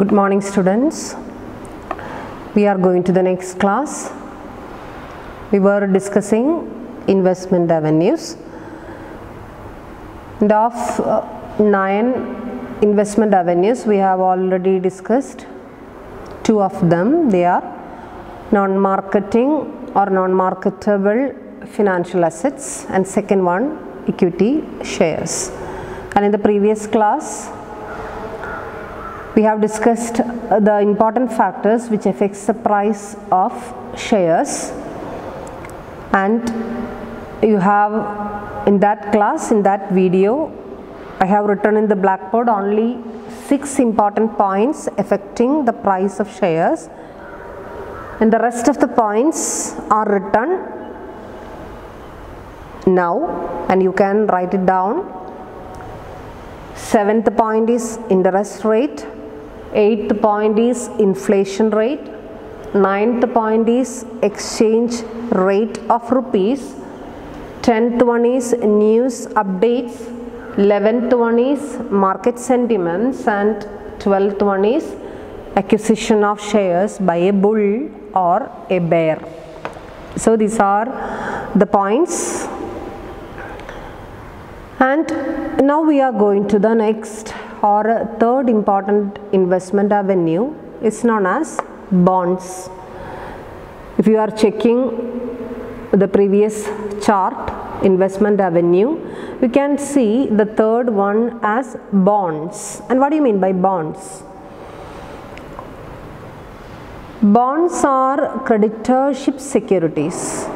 Good morning, students. We are going to the next class. We were discussing investment avenues. And of uh, nine investment avenues, we have already discussed two of them. They are non marketing or non marketable financial assets, and second one, equity shares. And in the previous class, we have discussed uh, the important factors which affects the price of shares. And you have in that class in that video i have written in the blackboard only six important points affecting the price of shares. And the rest of the points are written now and you can write it down. Seventh point is interest rate eighth point is inflation rate. Ninth point is exchange rate of rupees. 10th one is news updates. 11th one is market sentiments. And 12th one is acquisition of shares by a bull or a bear. So these are the points. And now we are going to the next or third important investment avenue is known as bonds. If you are checking the previous chart investment avenue you can see the third one as bonds. And what do you mean by bonds? Bonds are creditorship securities.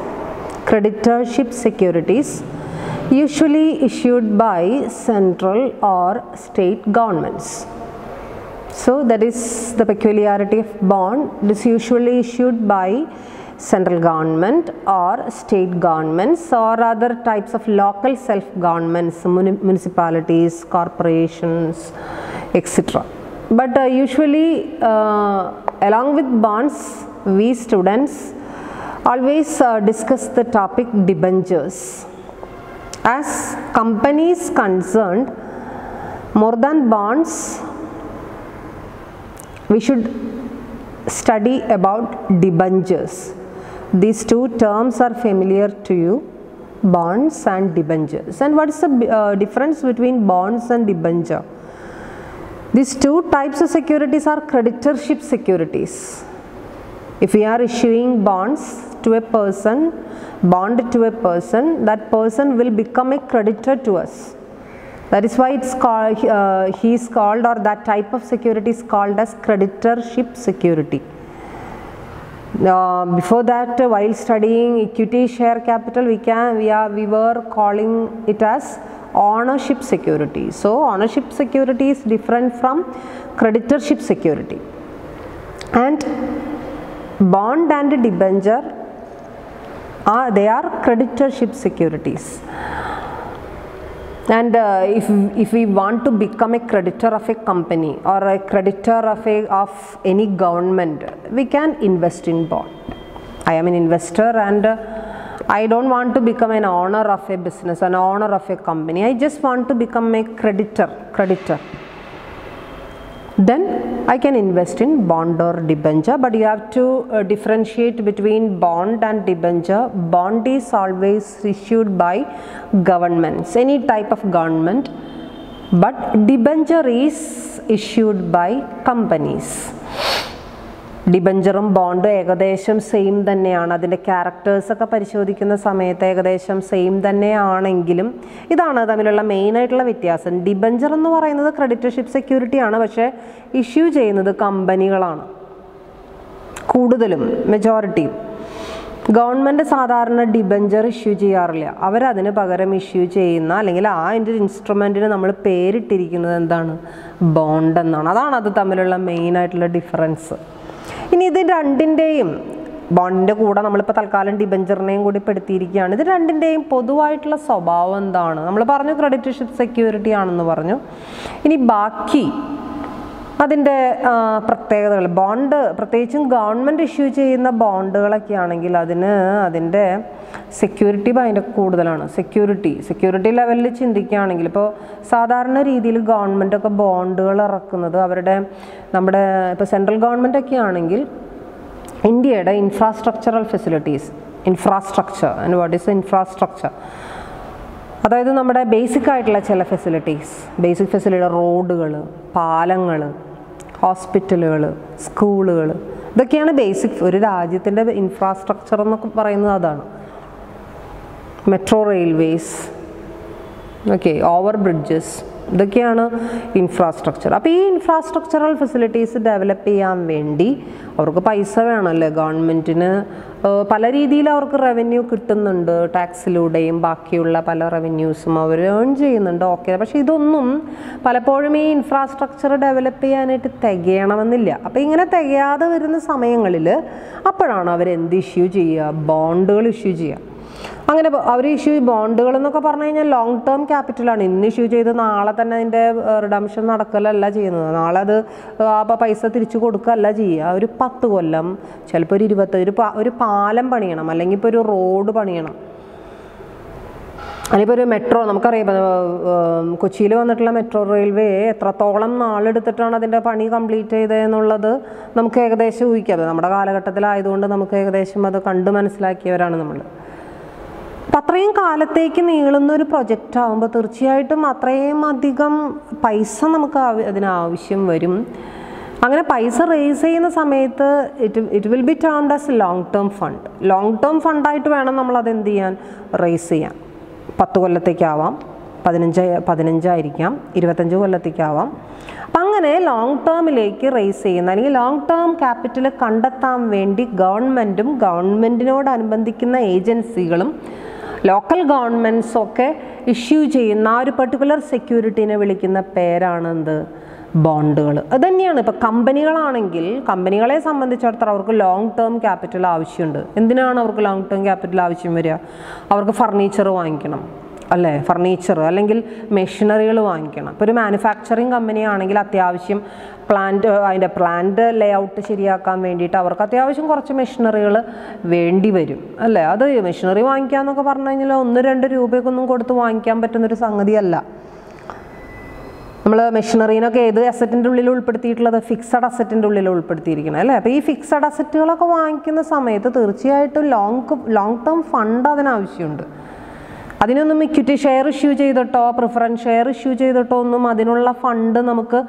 Creditorship securities usually issued by central or state governments. So that is the peculiarity of bond. It is usually issued by central government or state governments or other types of local self governments municipalities corporations etc but uh, usually uh, along with bonds we students always uh, discuss the topic debentures as companies concerned more than bonds we should study about debentures. These two terms are familiar to you bonds and debentures. And what is the uh, difference between bonds and debenture? These two types of securities are creditorship securities. If we are issuing bonds to a person bond to a person that person will become a creditor to us. That is why it's called uh, he is called or that type of security is called as creditorship security. Uh, before that uh, while studying equity share capital we can we are we were calling it as ownership security. So ownership security is different from creditorship security. And bond and debenture are they are creditorship securities. And uh, if, if we want to become a creditor of a company or a creditor of, a, of any government we can invest in bond. I am an investor and uh, i don't want to become an owner of a business an owner of a company. I just want to become a creditor creditor then I can invest in bond or debenture but you have to uh, differentiate between bond and debenture. Bond is always issued by governments any type of government but debenture is issued by companies ഡിബഞ്ചറും ബോണ്ടും ഏകദേശം same തന്നെയാണ്. അതിന്റെ ക്യാരക്ടേഴ്സൊക്കെ പരിശോധിക്കുന്ന സമയത്ത് ഏകദേശം same തന്നെയാണെങ്കിലും ഇതാണ് തമ്മിലുള്ള മെയിനായിട്ടുള്ള വ്യത്യാസം. ഡിബഞ്ചർ എന്ന് പറയുന്നത് ക്രെഡിറ്റർഷിപ്പ് സെക്യൂരിറ്റിയാണ് പക്ഷേ ഇഷ്യൂ ചെയ്യുന്നത് കമ്പനികളാണ്. കൂടുതലും മെജോറിറ്റിയും ഗവൺമെന്റ് സാധാരണ ഡിബഞ്ചർ ഇഷ്യൂ ചെയ്യാറില്ല. അവരതിന് പകരം ഇഷ്യൂ ചെയ്യുന്ന അല്ലെങ്കിൽ ആ എന്റെ ഇൻസ്ട്രുമെന്റിന് നമ്മൾ പേരിട്ടിരിക്കുന്നത് എന്താണ്? ബോണ്ട് എന്നാണ്. അതാണ് അത് തമ്മിലുള്ള മെയിനായിട്ടുള്ള ഡിഫറൻസ് ഇനി ഇത് രണ്ടിന്റെയും ബോണ്ടിന്റെ കൂടെ നമ്മളിപ്പോൾ തൽക്കാലം ഡിബഞ്ചറിനെയും കൂടി പെടുത്തിയിരിക്കുകയാണ്. ഇത് രണ്ടിന്റെയും പൊതുവായിട്ടുള്ള സ്വഭാവം എന്താണ്? നമ്മൾ പറഞ്ഞു ക്രെഡിറ്റ് ക്രെഡിറ്റർഷിപ്പ് സെക്യൂരിറ്റി ആണെന്ന് പറഞ്ഞു. ഇനി ബാക്കി അതിന്റെ പ്രത്യേകതകൾ. ബോണ്ട് പ്രത്യേകിച്ചും ഗവൺമെന്റ് ഇഷ്യൂ ചെയ്യുന്ന ബോണ്ടുകളൊക്കെ ആണെങ്കിൽ അതിന് അതിന്റെ സെക്യൂരിറ്റി ഭയങ്കര കൂടുതലാണ്. സെക്യൂരിറ്റി സെക്യൂരിറ്റി ലെവലിൽ ചിന്തിക്കുകയാണെങ്കിൽ ഇപ്പോൾ സാധാരണ രീതിയിൽ ഗവൺമെന്റ് ഒക്കെ ബോണ്ടുകൾ ഇറക്കുന്നത് അവരുടെ നമ്മുടെ ഇപ്പോൾ സെൻട്രൽ ഗവൺമെന്റ് ഒക്കെ ആണെങ്കിൽ ഇന്ത്യയുടെ infrastructural facilities infrastructure and what is infrastructure അതായത് നമ്മുടെ ബേസിക് ആയിട്ടുള്ള ചില ഫെസിലിറ്റീസ് ബേസിക് ഫെസിലിറ്റി റോഡുകൾ പാലങ്ങൾ ഹോസ്പിറ്റലുകൾ സ്കൂളുകൾ ഇതൊക്കെയാണ് ബേസിക് ഒരു രാജ്യത്തിന്റെ ഇൻഫ്രാസ്ട്രക്ചർ എന്നൊക്കെ പറയുന്നത് അതാണ്. Metro railways okay over bridges ഇതൊക്കെയാണ് ഇൻഫ്രാസ്ട്രക്ചർ അപ്പോൾ ഈ ഇൻഫ്രാസ്ട്രക്ചറൽ ഫെസിലിറ്റീസ് ഡെവലപ്പ് ചെയ്യാൻ വേണ്ടി അവർക്ക് പൈസ വേണമല്ലേ? ഗവൺമെന്റിന് പല രീതിയിൽ അവർക്ക് റവന്യൂ കിട്ടുന്നുണ്ട്. ടാക്സിലൂടെയും ബാക്കിയുള്ള പല റവന്യൂസും അവർ ഏൺ ചെയ്യുന്നുണ്ട്. ഓക്കെ പക്ഷെ ഇതൊന്നും പലപ്പോഴും ഈ ഇൻഫ്രാസ്ട്രക്ചർ ഡെവലപ്പ് ചെയ്യാനായിട്ട് തികയണമെന്നില്ല. അപ്പോൾ ഇങ്ങനെ തികയാതെ വരുന്ന സമയങ്ങളിൽ അപ്പോഴാണ് അവർ എന്ത് ഇഷ്യൂ ചെയ്യുക ബോണ്ടുകൾ ഇഷ്യൂ ചെയ്യുക. അങ്ങനെ അവർ ഇഷ്യൂ ബോണ്ടുകൾ എന്നൊക്കെ പറഞ്ഞു കഴിഞ്ഞാൽ ലോങ് ടേം ക്യാപിറ്റലാണ് ഇന്ന് ഇഷ്യൂ ചെയ്ത് നാളെ തന്നെ അതിന്റെ റിഡംഷൻ നടക്കലല്ല ചെയ്യുന്നത്. നാളെ അത് ആ പൈസ തിരിച്ചു കൊടുക്കുകയല്ല ചെയ്യുക. ഒരു പത്ത് കൊല്ലം ചിലപ്പോൾ ഒരു ഇരുപത്തി ഒരു ഒരു പാലം പണിയണം. അല്ലെങ്കിൽ ഇപ്പോൾ ഒരു റോഡ് പണിയണം. അതിപ്പോൾ ഒരു മെട്രോ നമുക്കറിയാം കൊച്ചിയിൽ വന്നിട്ടുള്ള മെട്രോ റെയിൽവേ എത്രത്തോളം നാളെടുത്തിട്ടാണ് അതിന്റെ പണി കംപ്ലീറ്റ് ചെയ്തതെന്നുള്ളത് നമുക്ക് ഏകദേശം ഊഹിക്കാം. നമ്മുടെ കാലഘട്ടത്തിലായതുകൊണ്ട് നമുക്ക് ഏകദേശം അത് കണ്ട് മനസ്സിലാക്കിയവരാണ് നമ്മൾ അപ്പം അത്രയും കാലത്തേക്ക് നീളുന്ന ഒരു പ്രൊജക്റ്റ് ആകുമ്പോൾ തീർച്ചയായിട്ടും അത്രയും അധികം പൈസ നമുക്ക് അതിനാവശ്യം വരും. അങ്ങനെ പൈസ റേസ് ചെയ്യുന്ന സമയത്ത് it it will be termed as long term fund long term ഫണ്ടായിട്ട് വേണം നമ്മൾ അത് എന്ത് ചെയ്യാൻ? റേസ് ചെയ്യാൻ. പത്ത് കൊല്ലത്തേക്കാവാം പതിനഞ്ച് പതിനഞ്ചായിരിക്കാം ഇരുപത്തഞ്ച് കൊല്ലത്തേക്കാവാം അപ്പം അങ്ങനെ ലോങ് ടേമിലേക്ക് റേസ് ചെയ്യുന്ന അല്ലെങ്കിൽ ലോങ് ടേം ക്യാപിറ്റൽ കണ്ടെത്താൻ വേണ്ടി ഗവൺമെന്റും ഗവൺമെന്റിനോടനുബന്ധിക്കുന്ന ഏജൻസികളും ലോക്കൽ ഗവൺമെന്റ്സൊക്കെ ഒക്കെ ഇഷ്യൂ ചെയ്യുന്ന ആ ഒരു പെർട്ടിക്കുലർ സെക്യൂരിറ്റീനെ വിളിക്കുന്ന പേരാണ് എന്ത് ബോണ്ടുകൾ. അത് തന്നെയാണ് ഇപ്പോൾ കമ്പനികളാണെങ്കിൽ കമ്പനികളെ സംബന്ധിച്ചിടത്തോളം അവർക്ക് ലോങ് ടേം ക്യാപിറ്റൽ ആവശ്യമുണ്ട്. എന്തിനാണ് അവർക്ക് ലോങ് ടേം ക്യാപിറ്റൽ ആവശ്യം വരിക? അവർക്ക് ഫർണിച്ചർ വാങ്ങിക്കണം അല്ലേ? ഫർണിച്ചർ അല്ലെങ്കിൽ മെഷീനറികൾ വാങ്ങിക്കണം. ഇപ്പോൾ ഒരു മാനുഫാക്ചറിങ് കമ്പനി ആണെങ്കിൽ അത്യാവശ്യം പ്ലാന്റ് അതിന്റെ പ്ലാന്റ് ലേ ഔട്ട് ശരിയാക്കാൻ വേണ്ടിയിട്ട് അവർക്ക് അത്യാവശ്യം കുറച്ച് മെഷീനറികൾ വേണ്ടി വരും അല്ലേ? അത് മെഷീനറി വാങ്ങിക്കുക എന്നൊക്കെ പറഞ്ഞു കഴിഞ്ഞാൽ ഒന്ന് രണ്ട് രൂപയ്ക്കൊന്നും കൊടുത്ത് വാങ്ങിക്കാൻ പറ്റുന്നൊരു സംഗതിയല്ല. നമ്മൾ മെഷീനറീനൊക്കെ ഏത് അസറ്റിന്റെ ഉള്ളിൽ ഉൾപ്പെടുത്തിയിട്ടുള്ളത്? ഫിക്സഡ് അസറ്റിന്റെ ഉള്ളിൽ ഉൾപ്പെടുത്തിയിരിക്കുന്നത് അല്ലേ? അപ്പോൾ ഈ ഫിക്സഡ് അസറ്റുകളൊക്കെ വാങ്ങിക്കുന്ന സമയത്ത് തീർച്ചയായിട്ടും ലോങ് ലോങ് ടേം ഫണ്ട് അതിനാവശ്യമുണ്ട്. അതിനൊന്നും ഇക്വിറ്റി ഷെയർ ഇഷ്യൂ ചെയ്തിട്ടോ പ്രിഫറൻസ് ഷെയർ ഇഷ്യൂ ചെയ്തിട്ടോ ഒന്നും അതിനുള്ള ഫണ്ട് നമുക്ക്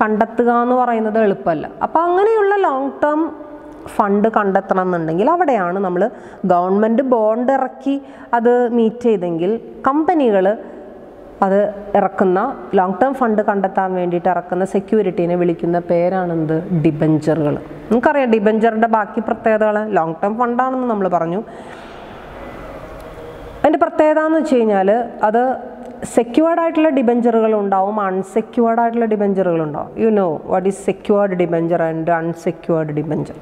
കണ്ടെത്തുക എന്ന് പറയുന്നത് എളുപ്പമല്ല. അപ്പോൾ അങ്ങനെയുള്ള ലോങ് ടേം ഫണ്ട് കണ്ടെത്തണം എന്നുണ്ടെങ്കിൽ അവിടെയാണ് നമ്മൾ ഗവൺമെന്റ് ബോണ്ട് ഇറക്കി അത് മീറ്റ് ചെയ്തെങ്കിൽ കമ്പനികൾ അത് ഇറക്കുന്ന ലോങ് ടേം ഫണ്ട് കണ്ടെത്താൻ വേണ്ടിയിട്ട് ഇറക്കുന്ന സെക്യൂരിറ്റീനെ വിളിക്കുന്ന പേരാണെന്ത്? ഡിബഞ്ചറുകൾ നമുക്കറിയാം ഡിബഞ്ചറിന്റെ ബാക്കി പ്രത്യേകതകൾ ലോങ് ടേം ഫണ്ടാണെന്ന് നമ്മൾ പറഞ്ഞു. അതിന്റെ പ്രത്യേകത എന്ന് വെച്ച് കഴിഞ്ഞാൽ അത് സെക്യൂർഡ് ആയിട്ടുള്ള ഡിബഞ്ചറുകൾ ഉണ്ടാവും അൺസെക്യൂർഡ് ആയിട്ടുള്ള ഡിബഞ്ചറുകൾ ഉണ്ടാവും. You know what is secured debenture and unsecured debenture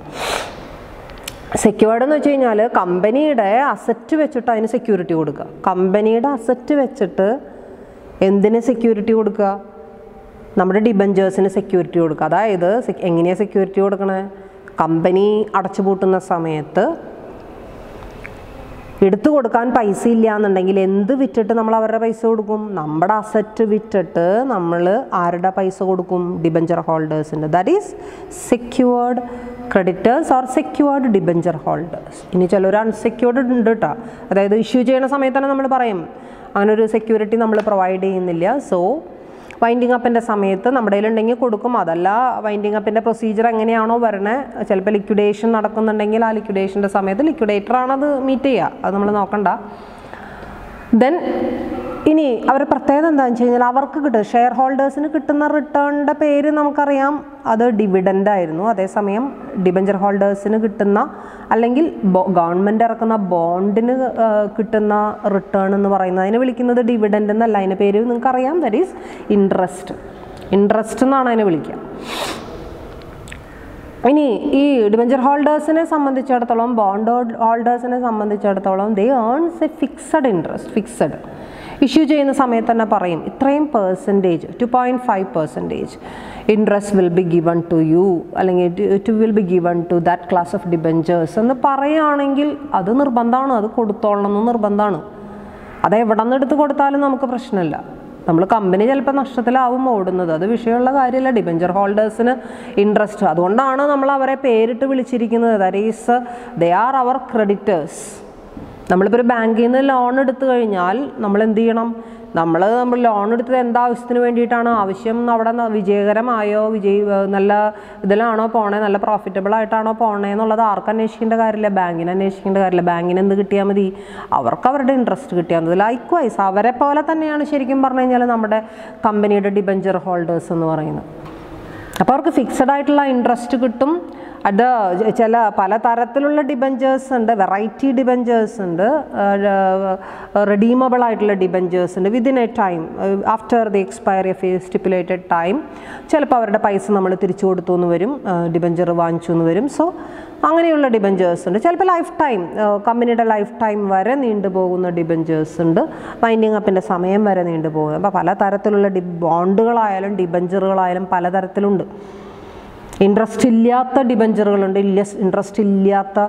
secured എന്ന് വെച്ച് കഴിഞ്ഞാൽ കമ്പനിയുടെ അസറ്റ് വെച്ചിട്ട് അതിന് സെക്യൂരിറ്റി കൊടുക്കുക. കമ്പനിയുടെ അസറ്റ് വെച്ചിട്ട് എന്തിന് സെക്യൂരിറ്റി കൊടുക്കുക? നമ്മുടെ ഡിബഞ്ചേഴ്സിന് സെക്യൂരിറ്റി കൊടുക്കുക. അതായത് എങ്ങനെയാണ് സെക്യൂരിറ്റി കൊടുക്കണേ? കമ്പനി അടച്ചുപൂട്ടുന്ന സമയത്ത് എടുത്തു കൊടുക്കാൻ പൈസ ഇല്ല എന്നുണ്ടെങ്കിൽ എന്ത് വിറ്റിട്ട് നമ്മൾ അവരുടെ പൈസ കൊടുക്കും? നമ്മുടെ അസറ്റ് വിറ്റിട്ട് നമ്മൾ ആരുടെ പൈസ കൊടുക്കും? Debenture ഹോൾഡേഴ്സിന്റെ that is secured creditors or secured debenture holders ഇനി ചിലർ അൺസെക്യൂർഡ് ഉണ്ട് കേട്ടോ അതായത് ഇഷ്യൂ ചെയ്യുന്ന സമയത്ത് തന്നെ നമ്മൾ പറയും. അങ്ങനെ ഒരു സെക്യൂരിറ്റി നമ്മൾ പ്രൊവൈഡ് ചെയ്യുന്നില്ല. സോ വൈൻഡിങ് അപ്പിന്റെ സമയത്ത് നമ്മുടെ കയ്യിലുണ്ടെങ്കിൽ കൊടുക്കും. അതല്ല വൈൻഡിങ് അപ്പിന്റെ പ്രൊസീജിയർ എങ്ങനെയാണോ വരണേ ചിലപ്പോൾ ലിക്വിഡേഷൻ നടക്കുന്നുണ്ടെങ്കിൽ ആ ലിക്വിഡേഷന്റെ സമയത്ത് ലിക്വിഡേറ്ററാണത് മീറ്റ് ചെയ്യുക. അത് നമ്മൾ നോക്കണ്ട. ദെൻ ഇനി അവരുടെ പ്രത്യേകത എന്താണെന്ന് വെച്ച് കഴിഞ്ഞാൽ അവർക്ക് കിട്ടും. ഷെയർ ഹോൾഡേഴ്സിന് കിട്ടുന്ന റിട്ടേണിന്റെ പേര് നമുക്കറിയാം. അത് ഡിവിഡന്റ് ആയിരുന്നു. അതേസമയം ഡിബഞ്ചർ ഹോൾഡേഴ്സിന് കിട്ടുന്ന അല്ലെങ്കിൽ ഗവൺമെന്റ് ഇറക്കുന്ന ബോണ്ടിന് കിട്ടുന്ന റിട്ടേൺ എന്ന് പറയുന്നത്. അതിനെ വിളിക്കുന്നത് ഡിവിഡന്റ് എന്നല്ല. അതിന്റെ പേര് നിങ്ങൾക്കറിയാം. ദറ്റ് ഈസ് ഇൻട്രസ്റ്റ് ഇൻട്രസ്റ്റ് എന്നാണ് അതിനെ വിളിക്കുക. ഇനി ഈ ഡിബഞ്ചർ ഹോൾഡേഴ്സിനെ സംബന്ധിച്ചിടത്തോളം ബോണ്ട് ഹോൾഡേഴ്സിനെ സംബന്ധിച്ചിടത്തോളം they earns a fixed interest fixed issue ചെയ്യുന്ന സമയത്ത് തന്നെ പറയും ഇത്രയും percentage two point five percentage interest will be given to you അല്ലെങ്കിൽ to will be given to that class of debentures എന്ന് പറയുകയാണെങ്കിൽ അത് നിർബന്ധമാണ് അത് കൊടുത്തോളണം എന്ന് നിർബന്ധമാണ്. അത് എവിടെ നിന്ന് എടുത്ത് കൊടുത്താലും നമുക്ക് പ്രശ്നമില്ല. നമ്മൾ കമ്പനി ചിലപ്പോൾ നഷ്ടത്തിലാവും ഓടുന്നത്. അത് വിഷയമുള്ള കാര്യമല്ല. ഡിബഞ്ചർ ഹോൾഡേഴ്സിന് ഇൻട്രസ്റ്റ് അതുകൊണ്ടാണ് നമ്മൾ അവരെ പേരിട്ട് വിളിച്ചിരിക്കുന്നത്. That is they are our creditors നമ്മളിപ്പോൾ ഒരു ബാങ്കിൽ നിന്ന് ലോൺ എടുത്തു കഴിഞ്ഞാൽ നമ്മൾ എന്ത് ചെയ്യണം? നമ്മൾ നമ്മൾ ലോൺ എടുത്തത് എന്താവശ്യത്തിന് വേണ്ടിയിട്ടാണ്. ആവശ്യം അവിടെ വിജയകരമായോ വിജയ നല്ല ഇതിലാണോ പോണേ നല്ല പ്രോഫിറ്റബിൾ ആയിട്ടാണോ പോണേ എന്നുള്ളത് ആർക്ക് അന്വേഷിക്കേണ്ട കാര്യമില്ല. ബാങ്കിന് അന്വേഷിക്കേണ്ട കാര്യമില്ല. ബാങ്കിന് എന്ത് കിട്ടിയാൽ മതി. അവർക്ക് അവരുടെ ഇൻട്രസ്റ്റ് കിട്ടിയാൽ മതി. ലൈക്ക് വൈസ് അവരെ പോലെ തന്നെയാണ് ശരിക്കും പറഞ്ഞു കഴിഞ്ഞാൽ നമ്മുടെ കമ്പനിയുടെ ഡിബഞ്ചർ ഹോൾഡേഴ്സ് എന്ന് പറയുന്നത്. അപ്പോൾ അവർക്ക് ഫിക്സഡ് ആയിട്ടുള്ള ഇൻട്രസ്റ്റ് കിട്ടും. അത് ചില പലതരത്തിലുള്ള ഡിബഞ്ചേഴ്സ് ഉണ്ട് വെറൈറ്റി ഡിബഞ്ചേഴ്സ് ഉണ്ട് റെഡീമബിൾ ആയിട്ടുള്ള ഡിബഞ്ചേഴ്സ് ഉണ്ട് within a time after the expiry of a stipulated time ചിലപ്പോൾ അവരുടെ പൈസ നമ്മൾ തിരിച്ചു കൊടുത്തു എന്ന് വരും ഡിബഞ്ചർ വാങ്ങിച്ചു എന്ന് വരും. സോ അങ്ങനെയുള്ള ഡിബഞ്ചേഴ്സ് ഉണ്ട്. ചിലപ്പോൾ ലൈഫ് ടൈം കമ്പനിയുടെ ലൈഫ് ടൈം വരെ നീണ്ടുപോകുന്ന ഡിബഞ്ചേഴ്സ് ഉണ്ട്. വൈൻഡിങ് അപ്പിന്റെ സമയം വരെ നീണ്ടുപോകും അപ്പോൾ പല തരത്തിലുള്ള ഡി ബോണ്ടുകളായാലും ഡിബഞ്ചറുകളായാലും പലതരത്തിലുണ്ട്. ഇൻട്രസ്റ്റ് ഇല്ലാത്ത ഡിബഞ്ചറുകളുണ്ട് ഇല്ല ഇൻട്രസ്റ്റ് ഇല്ലാത്ത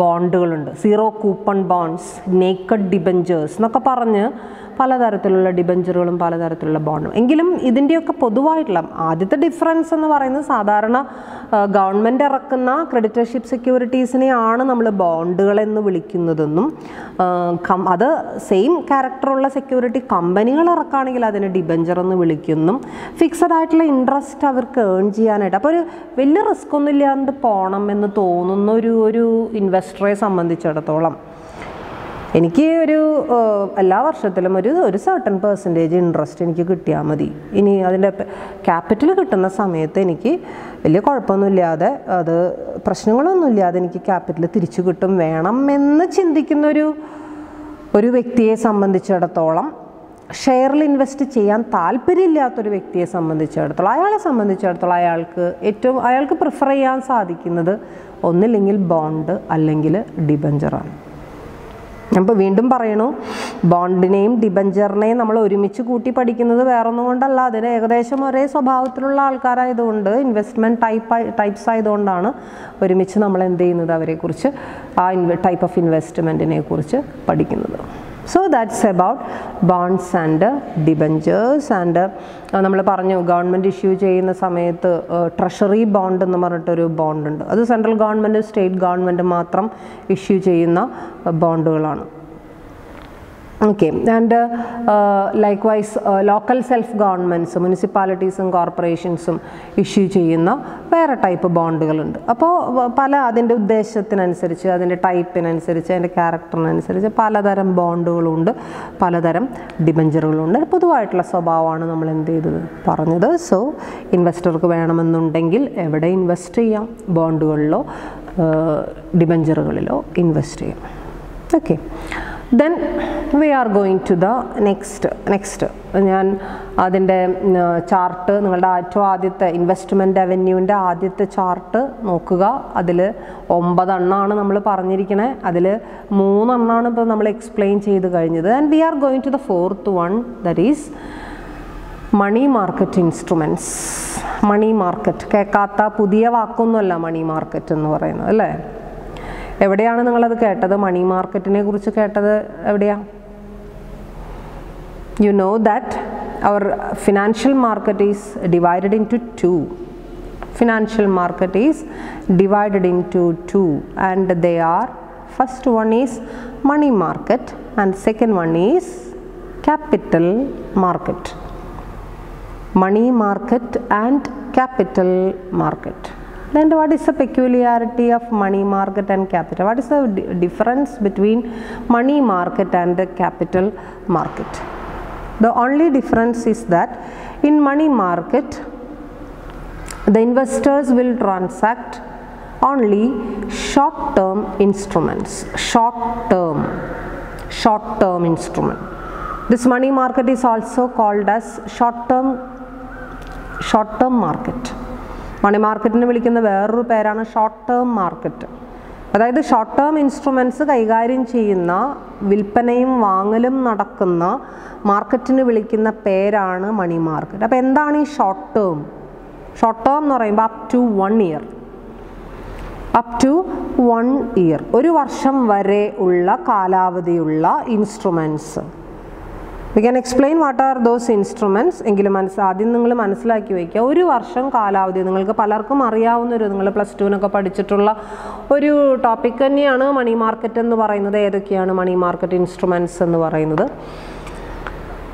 ബോണ്ടുകളുണ്ട് zero coupon bonds naked debentures എന്നൊക്കെ പറഞ്ഞ് പലതരത്തിലുള്ള ഡിബഞ്ചറുകളും പലതരത്തിലുള്ള ബോണ്ടും എങ്കിലും ഇതിന്റെയൊക്കെ പൊതുവായിട്ടുള്ള ആദ്യത്തെ ഡിഫറൻസ് എന്ന് പറയുന്നത് സാധാരണ ഗവൺമെന്റ് ഇറക്കുന്ന ക്രെഡിറ്റർഷിപ്പ് സെക്യൂരിറ്റീസിനെയാണ് നമ്മൾ ബോണ്ടുകളെന്ന് വിളിക്കുന്നതെന്നും കം- അത് സെയിം ക്യാരക്ടറുള്ള സെക്യൂരിറ്റി കമ്പനികൾ ഇറക്കുകയാണെങ്കിൽ അതിനെ ഡിബഞ്ചർ എന്ന് വിളിക്കുന്നു ഫിക്സഡ് ആയിട്ടുള്ള ഇൻട്രസ്റ്റ് അവർക്ക് ഏൺ ചെയ്യാനായിട്ട്. അപ്പോൾ ഒരു വലിയ റിസ്ക് ഒന്നും ഇല്ലാണ്ട് പോകണം എന്ന് തോന്നുന്ന ഒരു ഒരു ഇൻവെസ്റ്ററെ സംബന്ധിച്ചിടത്തോളം. എനിക്ക് ഒരു എല്ലാ വർഷത്തിലും ഒരു ഒരു സർട്ടൺ പെർസെന്റേജ് ഇൻട്രസ്റ്റ് എനിക്ക് കിട്ടിയാൽ മതി. ഇനി അതിന്റെ ക്യാപിറ്റൽ കിട്ടുന്ന സമയത്ത് എനിക്ക് വലിയ കുഴപ്പമൊന്നുമില്ലാതെ അത് പ്രശ്നങ്ങളൊന്നുമില്ലാതെ എനിക്ക് ക്യാപിറ്റൽ തിരിച്ചു കിട്ടും വേണം എന്ന് ചിന്തിക്കുന്നൊരു ഒരു വ്യക്തിയെ സംബന്ധിച്ചിടത്തോളം ഷെയറിൽ ഇൻവെസ്റ്റ് ചെയ്യാൻ താല്പര്യമില്ലാത്തൊരു വ്യക്തിയെ സംബന്ധിച്ചിടത്തോളം അയാളെ സംബന്ധിച്ചിടത്തോളം അയാൾക്ക് ഏറ്റവും അയാൾക്ക് പ്രിഫർ ചെയ്യാൻ സാധിക്കുന്നത് ഒന്നില്ലെങ്കിൽ ബോണ്ട് അല്ലെങ്കിൽ ഡിബഞ്ചറാണ് അപ്പോൾ വീണ്ടും പറയണു ബോണ്ടിനെയും ഡിബഞ്ചറിനെയും നമ്മൾ ഒരുമിച്ച് കൂട്ടി പഠിക്കുന്നത് വേറൊന്നും കൊണ്ടല്ല. അതിന് ഏകദേശം ഒരേ സ്വഭാവത്തിലുള്ള ആൾക്കാരായതുകൊണ്ട് ഇൻവെസ്റ്റ്മെന്റ് ടൈപ്പ് ടൈപ്സ് ആയതുകൊണ്ടാണ് ഒരുമിച്ച് നമ്മൾ എന്ത് ചെയ്യുന്നത് അവരെക്കുറിച്ച് ആ ഇൻവെ ടൈപ്പ് ഓഫ് ഇൻവെസ്റ്റ്മെന്റിനെ കുറിച്ച് പഠിക്കുന്നത്. So that's about bonds and debentures and നമ്മൾ പറഞ്ഞു ഗവൺമെന്റ് ഇഷ്യൂ ചെയ്യുന്ന സമയത്ത് ട്രഷറി ബോണ്ട് എന്ന് പറഞ്ഞിട്ടൊരു ബോണ്ട് ഉണ്ട്. അത് സെൻട്രൽ ഗവൺമെന്റ് സ്റ്റേറ്റ് ഗവൺമെന്റ് മാത്രം ഇഷ്യൂ ചെയ്യുന്ന ബോണ്ടുകളാണ് okay and likewise local self governments മുനിസിപ്പാലിറ്റീസും കോർപ്പറേഷൻസും ഇഷ്യൂ ചെയ്യുന്ന വേറെ ടൈപ്പ് ബോണ്ടുകളുണ്ട് അപ്പോൾ പല അതിന്റെ ഉദ്ദേശത്തിനനുസരിച്ച് അതിന്റെ ടൈപ്പിനനുസരിച്ച് അതിന്റെ ക്യാരക്ടറിനനുസരിച്ച് പലതരം ബോണ്ടുകളുണ്ട് പലതരം ഡിബഞ്ചറുകളുണ്ട് പൊതുവായിട്ടുള്ള സ്വഭാവമാണ് നമ്മൾ എന്ത് ചെയ്തത് പറഞ്ഞത്. സോ ഇൻവെസ്റ്റർക്ക് വേണമെന്നുണ്ടെങ്കിൽ എവിടെ ഇൻവെസ്റ്റ് ചെയ്യാം? ബോണ്ടുകളിലോ ഡിബഞ്ചറുകളിലോ ഇൻവെസ്റ്റ് ചെയ്യാം. Okay then we are going to the next next ഞാൻ അതിന്റെ ചാർട്ട് നിങ്ങളുടെ ഏറ്റവും ആദ്യത്തെ ഇൻവെസ്റ്റ്മെന്റ് അവന്യൂവിന്റെ ആദ്യത്തെ ചാർട്ട് നോക്കുക. അതിൽ ഒമ്പതെണ്ണമാണ് നമ്മൾ പറഞ്ഞിരിക്കണേ. അതിൽ മൂന്നെണ്ണമാണ് ഇപ്പോൾ നമ്മൾ എക്സ്പ്ലെയിൻ ചെയ്ത് കഴിഞ്ഞത്. And we are going to the fourth one that is money market instruments money market കേൾക്കാത്ത പുതിയ വാക്കൊന്നുമല്ല മണി മാർക്കറ്റ് എന്ന് പറയുന്നത് അല്ലേ? എവിടെയാണ് നിങ്ങളത് കേട്ടത് മണി മാർക്കറ്റിനെ കുറിച്ച് കേട്ടത് എവിടെയാണ് you know that our financial market is divided into two financial market is divided into two and they are first one is money market and second one is capital market money market and capital market Then what is the peculiarity of money market and capital? What is the difference between money market and the capital market? The only difference is that in money market, the investors will transact only short term instruments, short term, short term instrument. This money market is also called as short term, short term market. മണി മാർക്കറ്റിന് വിളിക്കുന്ന വേറൊരു പേരാണ് short term market അതായത് short term instruments കൈകാര്യം ചെയ്യുന്ന വിൽപ്പനയും വാങ്ങലും നടക്കുന്ന മാർക്കറ്റിന് വിളിക്കുന്ന പേരാണ് മണി മാർക്കറ്റ്. അപ്പോൾ എന്താണ് ഈ ഷോർട്ട് ടേം ഷോർട്ട് ടേം എന്ന് പറയുമ്പോൾ up to one year up to one year ഒരു വർഷം വരെ ഉള്ള കാലാവധിയുള്ള instruments we can explain what are those instruments എങ്കിലും മനസ്സ് ആദ്യം നിങ്ങൾ മനസ്സിലാക്കി വയ്ക്കുക. ഒരു വർഷം കാലാവധി. നിങ്ങൾക്ക് പലർക്കും അറിയാവുന്ന ഒരു നിങ്ങൾ പ്ലസ് ടുവിനൊക്കെ പഠിച്ചിട്ടുള്ള ഒരു ടോപ്പിക് തന്നെയാണ് മണി മാർക്കറ്റ് എന്ന് പറയുന്നത്. ഏതൊക്കെയാണ് മണി മാർക്കറ്റ് ഇൻസ്ട്രുമെന്റ്സ് എന്ന് പറയുന്നത്?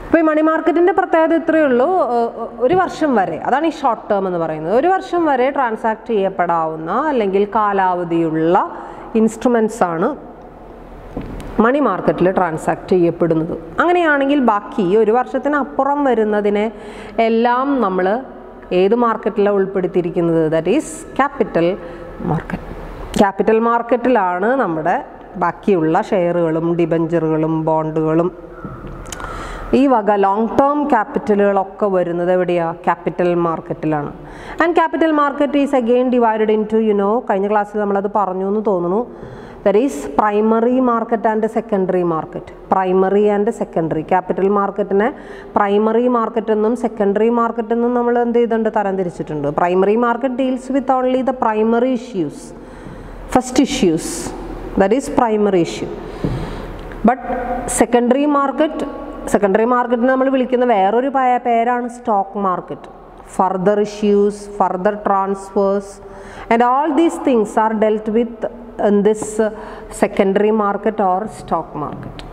അപ്പോൾ ഈ മണി മാർക്കറ്റിന്റെ പ്രത്യേകത ഇത്രയേ ഉള്ളൂ. ഒരു വർഷം വരെ. അതാണ് ഈ ഷോർട്ട് ടേം എന്ന് പറയുന്നത്. ഒരു വർഷം വരെ ട്രാൻസാക്ട് ചെയ്യപ്പെടാവുന്ന അല്ലെങ്കിൽ കാലാവധിയുള്ള ഇൻസ്ട്രുമെന്റ്സ് ആണ് മണി മാർക്കറ്റിൽ ട്രാൻസാക്ട് ചെയ്യപ്പെടുന്നത്. അങ്ങനെയാണെങ്കിൽ ബാക്കി ഒരു വർഷത്തിനപ്പുറം വരുന്നതിനെ എല്ലാം നമ്മൾ ഏത് മാർക്കറ്റിലാണ് ഉൾപ്പെടുത്തിയിരിക്കുന്നത്? That is capital market capital മാർക്കറ്റിലാണ് നമ്മുടെ ബാക്കിയുള്ള ഷെയറുകളും ഡിബഞ്ചറുകളും ബോണ്ടുകളും. ഈ വക ലോങ് ടേം ക്യാപിറ്റലുകളൊക്കെ വരുന്നത് എവിടെയാണ് capital മാർക്കറ്റിലാണ് and capital market is again divided into you know കഴിഞ്ഞ ക്ലാസ്സിൽ നമ്മളത് പറഞ്ഞു എന്ന് തോന്നുന്നു. There is primary market and secondary market primary and secondary capital മാർക്കറ്റിനെ പ്രൈമറി മാർക്കറ്റ് എന്നും സെക്കൻഡറി മാർക്കറ്റ് എന്നും നമ്മൾ എന്ത് ചെയ്തിട്ടുണ്ട്? തരംതിരിച്ചിട്ടുണ്ട്. Primary market deals with only the primary issues first issues that is primary issue but secondary market secondary മാർക്കറ്റിന് നമ്മൾ വിളിക്കുന്ന വേറൊരു പേരാണ് stock market further issues further transfers and all these things are dealt with in this secondary market or stock market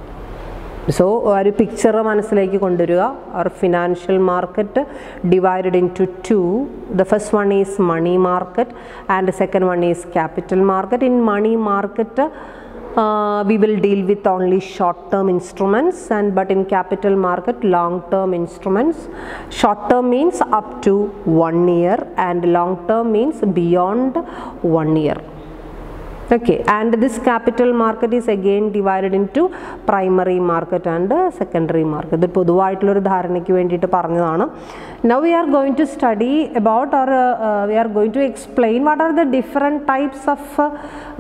so ഒരു picture മനസ്സിലേക്ക് കൊണ്ടുവരിക our financial market divided into two the first one is money market and second one is capital market in money market we will deal with only short term instruments and but in capital market long term instruments short term means up to one year and long term means beyond one year okay and this capital market is again divided into primary market and uh, secondary market ഇത് പൊതുവായിട്ടുള്ളൊരു ധാരണയ്ക്ക് വേണ്ടിയിട്ട് പറഞ്ഞതാണ് study about or uh, uh, we are going to explain what are the different types of uh,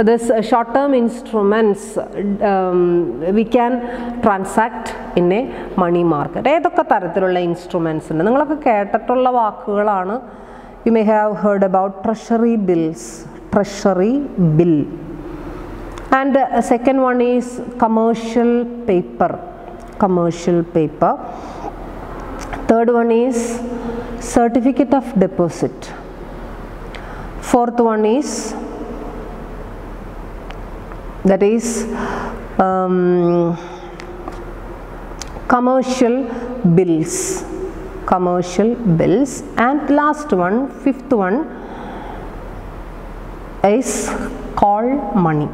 this uh, short term instruments um, we can transact in a money market ഏതൊക്കെ തരത്തിലുള്ള instruments ഉണ്ട് നിങ്ങളൊക്കെ കേട്ടിട്ടുള്ള വാക്കുകളാണ് you may have heard about treasury bills treasury bill. And uh, second one is commercial paper commercial paper. Third one is certificate of deposit. Fourth one is that is um, commercial bills commercial bills. And last one fifth one is called money.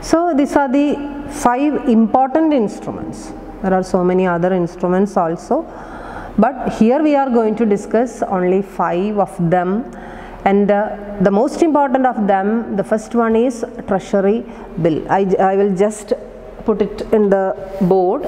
So these are the five important instruments. There are so many other instruments also, but here we are going to discuss only five of them. And uh, the most important of them, the first one is treasury bill. I, I will just put it in the board.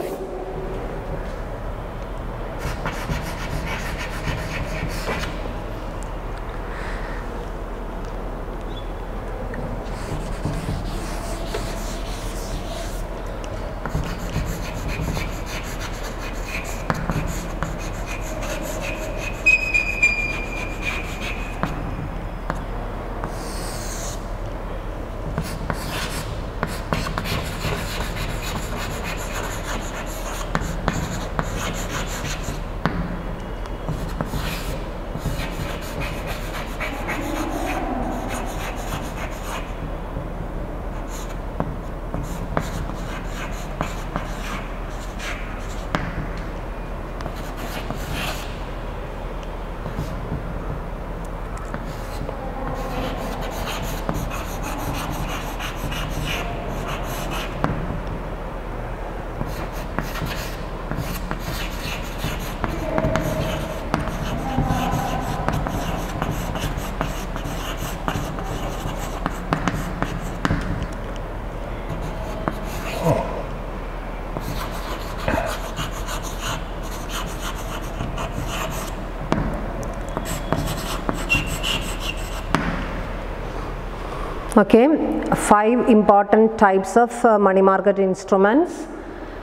Okay, five important types of uh, money market instruments.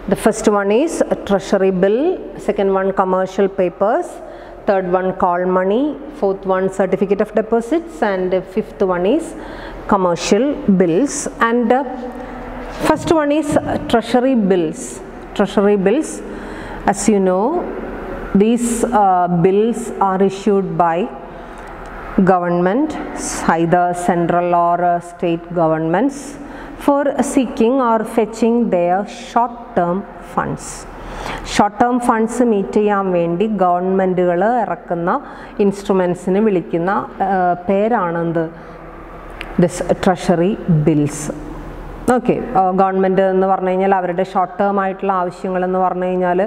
The first one is treasury bill, second one commercial papers, third one call money, fourth one certificate of deposits, and fifth one is commercial bills. And uh, first one is treasury bills. Treasury bills, as you know, these uh, bills are issued by government either central or uh, state governments for seeking or fetching their short term funds. Short term funds meet ചെയ്യാൻ വേണ്ടി ഗവൺമെന്റുകൾ ഇറക്കുന്ന ഇൻസ്ട്രുമെൻസിന് വിളിക്കുന്ന പേരാണെന്ത്? This treasury bills okay government എന്ന് പറഞ്ഞു കഴിഞ്ഞാൽ അവരുടെ ഷോർട്ട് ടേം ആയിട്ടുള്ള ആവശ്യങ്ങളെന്ന് പറഞ്ഞു കഴിഞ്ഞാൽ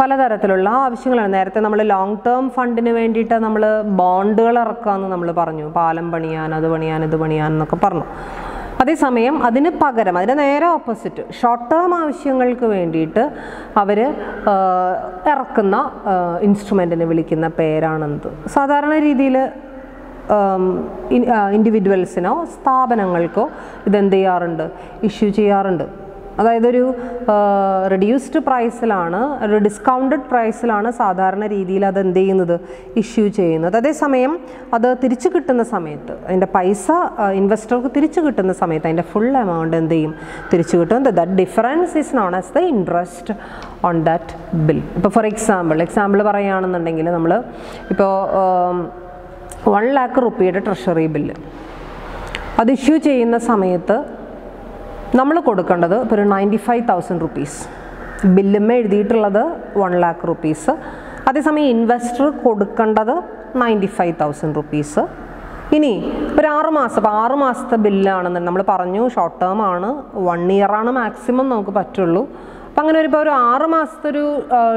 പലതരത്തിലുള്ള ആവശ്യങ്ങളാണ്. നേരത്തെ നമ്മൾ ലോങ് ടേം ഫണ്ടിന് വേണ്ടിയിട്ട് നമ്മൾ ബോണ്ടുകൾ ഇറക്കാമെന്ന് നമ്മൾ പറഞ്ഞു. പാലം പണിയാൻ അത് പണിയാൻ ഇത് പണിയാൻ എന്നൊക്കെ പറഞ്ഞു. അതേസമയം അതിന് പകരം അതിന് നേരെ ഓപ്പോസിറ്റ് ഷോർട്ട് ടേം ആവശ്യങ്ങൾക്ക് വേണ്ടിയിട്ട് അവർ ഇറക്കുന്ന ഇൻസ്ട്രുമെന്റിനെ വിളിക്കുന്ന പേരാണെന്ത് സാധാരണ രീതിയിൽ ഇൻഡിവിജ്വൽസിനോ സ്ഥാപനങ്ങൾക്കോ ഇതെന്ത് ചെയ്യാറുണ്ട്? ഇഷ്യൂ ചെയ്യാറുണ്ട്. അതായത് ഒരു റെഡ്യൂസ്ഡ് പ്രൈസിലാണ് ഒരു ഡിസ്കൗണ്ടഡ് പ്രൈസിലാണ് സാധാരണ രീതിയിൽ അത് എന്ത് ചെയ്യുന്നത്? ഇഷ്യൂ ചെയ്യുന്നത്. അതേസമയം അത് തിരിച്ചു കിട്ടുന്ന സമയത്ത് അതിന്റെ പൈസ ഇൻവെസ്റ്റർക്ക് തിരിച്ചു കിട്ടുന്ന സമയത്ത് അതിന്റെ ഫുൾ എമൗണ്ട് എന്ത് ചെയ്യും? തിരിച്ചു കിട്ടും. That difference is known as the interest on that bill ഇപ്പോൾ ഫോർ എക്സാമ്പിൾ എക്സാമ്പിൾ പറയുകയാണെന്നുണ്ടെങ്കിൽ നമ്മൾ ഇപ്പോൾ വൺ ലാക്ക് റുപ്പിയുടെ ട്രഷറി ബില്ല് അത് ഇഷ്യൂ ചെയ്യുന്ന സമയത്ത് നമ്മൾ കൊടുക്കേണ്ടത് ഇപ്പോൾ ഒരു നയന്റി ഫൈവ് തൗസൻഡ് റുപ്പീസ് ബില്ലുമ്മ എഴുതിയിട്ടുള്ളത് വൺ ലാക്ക് റുപ്പീസ് അതേസമയം ഇൻവെസ്റ്റർ കൊടുക്കേണ്ടത് നയന്റി ഫൈവ് തൗസൻഡ് റുപ്പീസ് ഇനി ഒരു ആറ് മാസം അപ്പോൾ ആറ് മാസത്തെ ബില്ലാണെന്ന് നമ്മൾ പറഞ്ഞു ഷോർട്ട് ടേം ആണ്. വൺ ഇയറാണ് മാക്സിമം നമുക്ക് പറ്റുള്ളൂ. അപ്പം അങ്ങനെ ഒരു ഇപ്പോൾ ഒരു ആറ് മാസത്തെ ഒരു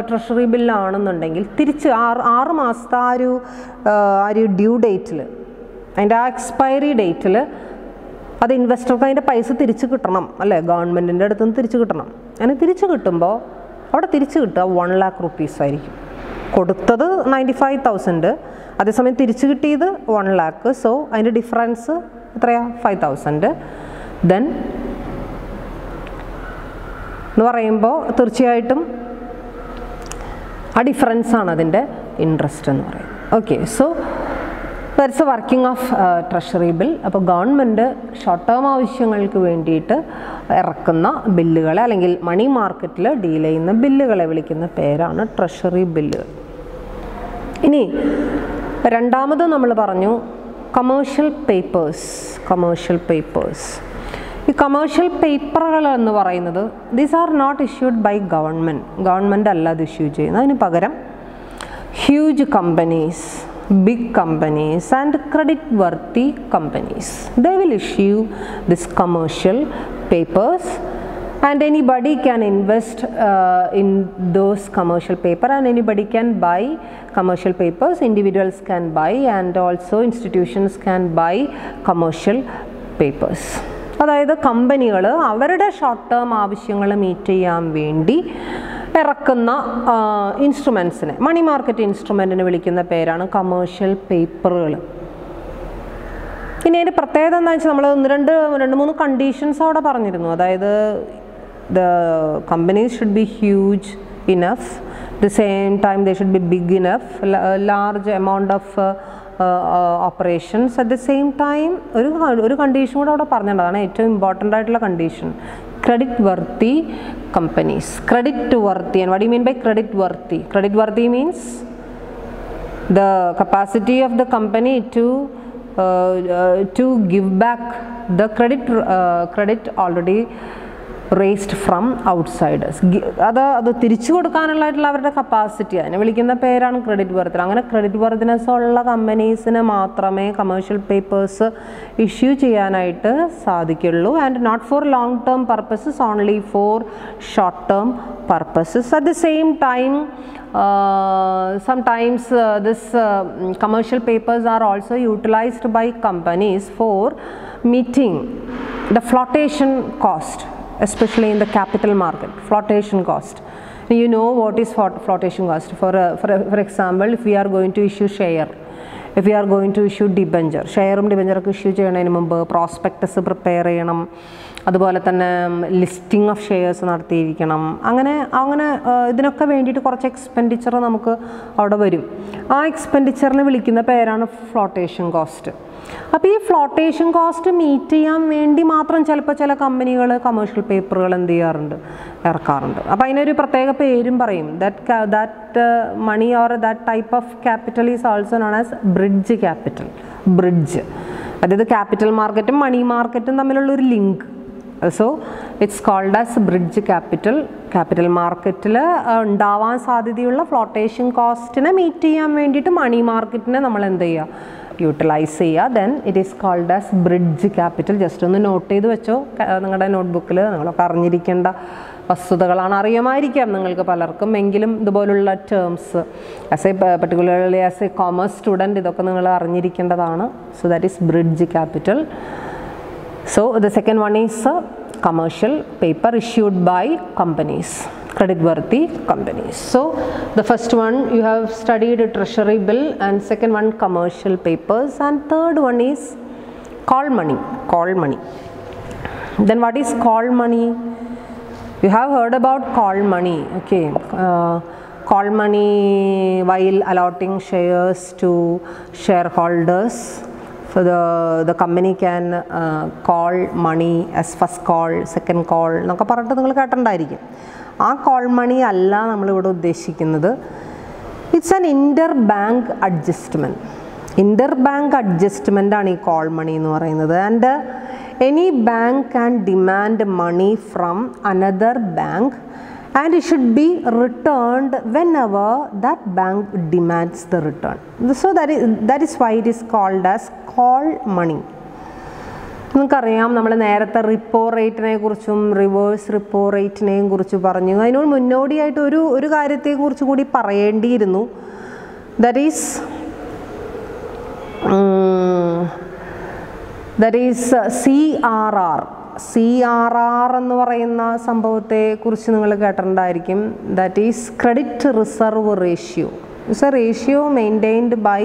ട്രഷറി ബില്ലാണെന്നുണ്ടെങ്കിൽ തിരിച്ച് ആറ് ആറ് മാസത്തെ ആ ഒരു ആ ഒരു ഡ്യൂ ഡേറ്റിൽ അതിന്റെ ആ എക്സ്പയറി ഡേറ്റിൽ അത് ഇൻവെസ്റ്റർക്ക് അതിന്റെ പൈസ തിരിച്ച് കിട്ടണം അല്ലേ? ഗവൺമെന്റിന്റെ അടുത്ത് നിന്ന് തിരിച്ച് കിട്ടണം. അങ്ങനെ തിരിച്ച് കിട്ടുമ്പോൾ അവിടെ തിരിച്ച് കിട്ടുക വൺ ലാക്ക് റുപ്പീസ് ആയിരിക്കും. കൊടുത്തത് നയന്റി ഫൈവ് തൗസൻഡ് അതേസമയം തിരിച്ച് കിട്ടിയത് വൺ ലാക്ക് സോ അതിന്റെ ഡിഫറൻസ് എത്രയാ? ഫൈവ് തൗസൻഡ് ദെൻ എന്ന് പറയുമ്പോൾ തീർച്ചയായിട്ടും ആ ഡിഫറൻസാണ് അതിന്റെ ഇൻട്രസ്റ്റ് എന്ന് പറയുന്നത്. Okay so that's a working of treasury bill അപ്പോൾ ഗവൺമെന്റ് ഷോർട്ട് ടേം ആവശ്യങ്ങൾക്ക് വേണ്ടിയിട്ട് ഇറക്കുന്ന ബില്ലുകളെ അല്ലെങ്കിൽ മണി മാർക്കറ്റിൽ ഡീൽ ചെയ്യുന്ന ബില്ലുകളെ വിളിക്കുന്ന പേരാണ് ട്രഷറി ബില്ലുകൾ ഇനി രണ്ടാമത് നമ്മൾ പറഞ്ഞു കമേഴ്ഷ്യൽ പേപ്പേഴ്സ് കമേഴ്ഷ്യൽ പേപ്പേഴ്സ് ഈ കമേഴ്ഷ്യൽ പേപ്പറുകൾ എന്ന് പറയുന്നത് these are not issued by government government അല്ല അത് ഇഷ്യൂ ചെയ്യുന്നത്. അതിന് പകരം huge companies big companies and credit worthy companies they will issue this commercial papers and anybody can invest uh, in those commercial paper and anybody can buy commercial papers individuals can buy and also institutions can buy commercial papers അതായത് കമ്പനികൾ അവരുടെ short term ആവശ്യങ്ങൾ meet ചെയ്യാൻ വേണ്ടി ഇറക്കുന്ന ഇൻസ്ട്രുമെൻസിനെ money market ഇൻസ്ട്രുമെന്റിന് വിളിക്കുന്ന പേരാണ് commercial പേപ്പറുകൾ ഇനി അതിന്റെ പ്രത്യേകത എന്താ വെച്ചാൽ നമ്മൾ ഒന്ന് രണ്ട് രണ്ട് മൂന്ന് കണ്ടീഷൻസ് അവിടെ പറഞ്ഞിരുന്നു. അതായത് the companies should be huge enough the same time they should be big enough large amount of operations at the same time ഒരു ഒരു കണ്ടീഷൻ കൂടെ അവിടെ പറഞ്ഞിട്ടുണ്ട്. അതാണ് ഏറ്റവും ഇമ്പോർട്ടന്റ് ആയിട്ടുള്ള condition credit worthy companies. Credit worthy and what do you mean by credit worthy credit worthy means the capacity of the company to uh, uh, to give back the credit uh, credit already raised from outsiders അത് അത് തിരിച്ചു കൊടുക്കാനുള്ളതായിട്ടുള്ള അവരുടെ capacity അതിനെ വിളിക്കുന്ന പേരാണ് credit worth അങ്ങനെ creditworthiness ഉള്ള കമ്പനീസിന് മാത്രമേ കമേഴ്ഷ്യൽ പേപ്പേഴ്സ് ഇഷ്യൂ ചെയ്യാനായിട്ട് സാധിക്കുള്ളൂ. And not for long term purposes only for short term purposes at the same time uh, this uh, commercial papers are also utilized by companies for meeting the flotation cost. Especially in the capital market flotation cost. You know what is flotation cost. For, for, for example if we are going to issue share if you are going to issue debenture ഷെയറും ഡിബഞ്ചറൊക്കെ issue ചെയ്യുന്നതിന് മുമ്പ് prospectus prepare ചെയ്യണം. അതുപോലെ തന്നെ listing of shares നടത്തിയിരിക്കണം. അങ്ങനെ അങ്ങനെ ഇതിനൊക്കെ വേണ്ടിയിട്ട് കുറച്ച് എക്സ്പെൻഡിച്ചർ നമുക്ക് അവിടെ വരും. ആ എക്സ്പെൻഡിച്ചറിന് വിളിക്കുന്ന പേരാണ് ഫ്ലോട്ടേഷൻ കോസ്റ്റ് അപ്പോൾ ഈ ഫ്ലോട്ടേഷൻ കോസ്റ്റ് മീറ്റ് ചെയ്യാൻ വേണ്ടി മാത്രം ചിലപ്പോൾ ചില കമ്പനികൾ കമേഴ്ഷ്യൽ പേപ്പറുകൾ എന്ത് ചെയ്യാറുണ്ട്? ഇറക്കാറുണ്ട്. അപ്പോൾ അതിനൊരു പ്രത്യേക പേരും പറയും. That that money or that type of capital is also known as bridge capital bridge അതായത് ക്യാപിറ്റൽ മാർക്കറ്റും മണി മാർക്കറ്റും തമ്മിലുള്ള ഒരു link so it's called as bridge capital capital മാർക്കറ്റിൽ ഉണ്ടാവാൻ സാധ്യതയുള്ള ഫ്ലോട്ടേഷൻ കോസ്റ്റിനെ മീറ്റ് ചെയ്യാൻ വേണ്ടിയിട്ട് മണി മാർക്കറ്റിനെ നമ്മൾ എന്ത് ചെയ്യുക? യൂട്ടിലൈസ് ചെയ്യുക then it is called as bridge capital just ഒന്ന് നോട്ട് ചെയ്ത് വെച്ചോ. നിങ്ങളുടെ നോട്ട്ബുക്കിൽ നിങ്ങളൊക്കെ അറിഞ്ഞിരിക്കേണ്ട വസ്തുതകളാണ്. അറിയുമായിരിക്കാം നിങ്ങൾക്ക് പലർക്കും. എങ്കിലും ഇതുപോലുള്ള terms as a particularly as a commerce student ഇതൊക്കെ നിങ്ങൾ അറിഞ്ഞിരിക്കേണ്ടതാണ്. So that is bridge capital so the second one is commercial paper issued by companies credit worthy companies. So the first one you have studied treasury bill and second one commercial papers and third one is call money, call money. Then what is call money? You have heard about call money, okay. Uh, call money while allotting shares to shareholders so the the company can uh, call money as first call second call എന്നൊക്കെ പറഞ്ഞിട്ട് നിങ്ങൾ കേട്ടിട്ടുണ്ടായിരിക്കും ആ call money അല്ല നമ്മളിവിടെ ഉദ്ദേശിക്കുന്നത്. It's an inter bank adjustment inter bank adjustment ആണ് ഈ call money എന്ന് പറയുന്നത്. And any bank can demand money from another bank and it should be returned whenever that bank demands the return so that that is why it is called as call money നിങ്ങൾക്കറിയാം നമ്മൾ നേരത്തെ repo റേറ്റിനെ കുറിച്ചും reverse repo റേറ്റിനെയും കുറിച്ച് പറഞ്ഞു. അതിനോട് മുന്നോടിയായിട്ട് ഒരു ഒരു കാര്യത്തെക്കുറിച്ച് കൂടി പറയേണ്ടിയിരുന്നു. That is that is C R R C R R എന്ന് പറയുന്ന സംഭവത്തെ കുറിച്ച് നിങ്ങൾ കേട്ടിട്ടുണ്ടായിരിക്കും. That is credit reserve ratio it's a ratio maintained by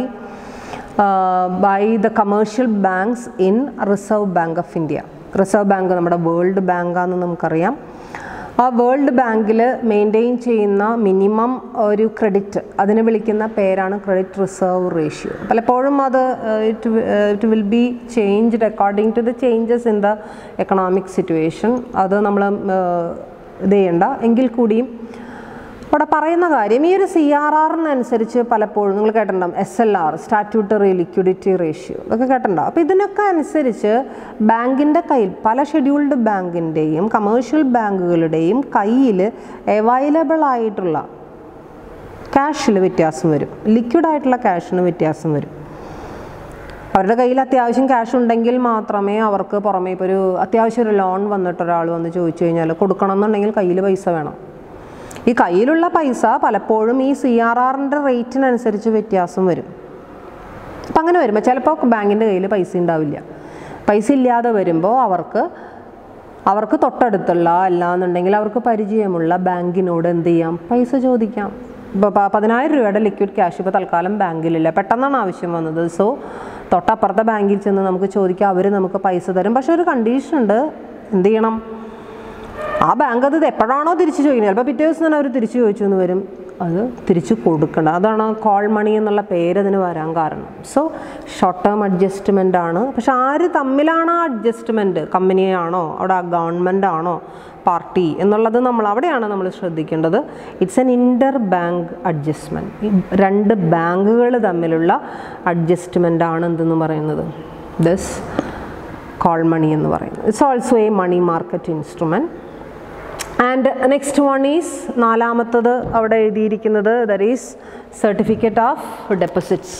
by the commercial banks in reserve bank of India reserve bank നമ്മുടെ world ബാങ്കാണെന്ന് നമുക്കറിയാം. ആ world ബാങ്കിൽ മെയിന്റെയിൻ ചെയ്യുന്ന മിനിമം ഒരു ക്രെഡിറ്റ് അതിനെ വിളിക്കുന്ന പേരാണ് ക്രെഡിറ്റ് റിസർവ് റേഷ്യോ പലപ്പോഴും അത് it it will be changed according to the changes in the economic situation അത് നമ്മൾ ഇത് ചെയ്യണ്ട. എങ്കിൽ കൂടിയും അവിടെ പറയുന്ന കാര്യം ഈ ഒരു സി ആർ ആറിനനുസരിച്ച് പലപ്പോഴും നിങ്ങൾ കേട്ടിട്ടുണ്ടാവും S L R statutory liquidity ratio ഇതൊക്കെ കേട്ടിട്ടുണ്ടാവും. അപ്പോൾ ഇതിനൊക്കെ അനുസരിച്ച് ബാങ്കിന്റെ കയ്യിൽ പല ഷെഡ്യൂൾഡ് ബാങ്കിന്റെയും കമേഴ്ഷ്യൽ ബാങ്കുകളുടെയും കയ്യിൽ അവൈലബിൾ ആയിട്ടുള്ള ക്യാഷിൽ വ്യത്യാസം വരും. ലിക്വിഡ് ആയിട്ടുള്ള ക്യാഷിന് വ്യത്യാസം വരും. അവരുടെ കയ്യിൽ അത്യാവശ്യം ക്യാഷ് ഉണ്ടെങ്കിൽ മാത്രമേ അവർക്ക് പുറമേ ഇപ്പോൾ ഒരു അത്യാവശ്യം ഒരു ലോൺ വന്നിട്ട് ഒരാൾ വന്ന് ചോദിച്ചു കഴിഞ്ഞാൽ കൊടുക്കണം എന്നുണ്ടെങ്കിൽ കയ്യിൽ പൈസ വേണം. ഈ കയ്യിലുള്ള പൈസ പലപ്പോഴും ഈ സി ആർ ആറിന്റെ റേറ്റിനനുസരിച്ച് വ്യത്യാസം വരും. അപ്പം അങ്ങനെ വരുമ്പോൾ ചിലപ്പോൾ ബാങ്കിന്റെ കയ്യിൽ പൈസ ഉണ്ടാവില്ല പൈസ ഇല്ലാതെ വരുമ്പോൾ അവർക്ക് അവർക്ക് തൊട്ടടുത്തുള്ള അല്ലാന്നുണ്ടെങ്കിൽ അവർക്ക് പരിചയമുള്ള ബാങ്കിനോട് എന്ത് ചെയ്യാം? പൈസ ചോദിക്കാം. ഇപ്പോൾ പതിനായിരം രൂപയുടെ ലിക്വിഡ് ക്യാഷ് ഇപ്പോൾ തൽക്കാലം ബാങ്കിലില്ല. പെട്ടെന്നാണ് ആവശ്യം വന്നത്. സോ തൊട്ടപ്പുറത്തെ ബാങ്കിൽ ചെന്ന് നമുക്ക് ചോദിക്കാം. അവർ നമുക്ക് പൈസ തരും. പക്ഷെ ഒരു കണ്ടീഷൻ ഉണ്ട്. എന്ത് ചെയ്യണം? ആ ബാങ്ക് അത് എപ്പോഴാണോ തിരിച്ചു ചോദിക്കുന്നത്? ചിലപ്പോൾ പിറ്റേ ദിവസം തന്നെ അവർ തിരിച്ചു ചോദിച്ചു എന്ന് വരും. അത് തിരിച്ചു കൊടുക്കണം അതാണ് കോൾ മണി എന്നുള്ള പേര് അതിന് വരാൻ കാരണം. സോ ഷോർട്ട് ടേം അഡ്ജസ്റ്റ്മെന്റ് ആണ്. പക്ഷെ ആര് തമ്മിലാണ് ആ അഡ്ജസ്റ്റ്മെന്റ് കമ്പനിയാണോ? അവിടെ ഗവൺമെന്റ് ആണോ? പാർട്ടി എന്നുള്ളത് നമ്മൾ അവിടെയാണ് നമ്മൾ ശ്രദ്ധിക്കേണ്ടത്. It's an inter bank adjustment രണ്ട് ബാങ്കുകൾ തമ്മിലുള്ള അഡ്ജസ്റ്റ്മെന്റ് ആണ് എന്തെന്ന് പറയുന്നത്? ദസ് കോൾ മണി എന്ന് പറയുന്നത്. It's also a money market instrument and next one is നാലാമത്തത് അവിടെ എഴുതിയിരിക്കുന്നത് that is certificate of deposits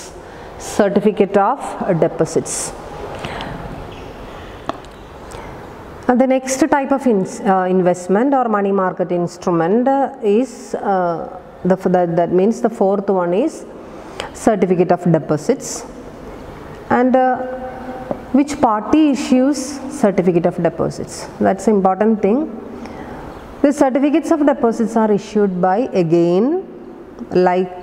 certificate of deposits And the next type of ins- uh, investment or money market instrument uh, is uh, the f- that, that means the fourth one is certificate of deposits and uh, which party issues certificate of deposits that's the important thing the certificates of deposits are issued by again like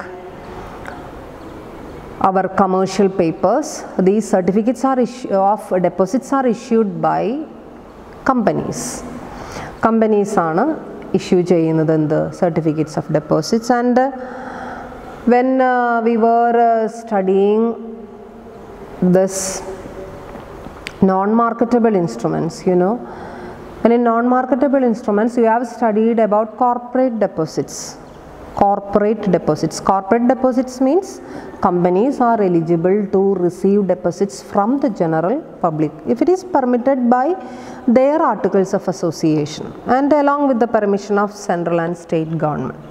our commercial papers these certificates are issue, of deposits are issued by companies companies ആണ് issue ചെയ്യുന്നത് എന്ത് certificates of deposits and when we were studying this non-marketable instruments you know and in non-marketable instruments you have studied about corporate deposits corporate deposits corporate deposits means companies are eligible to receive deposits from the general public if it is permitted by their articles of association and along with the permission of central and state government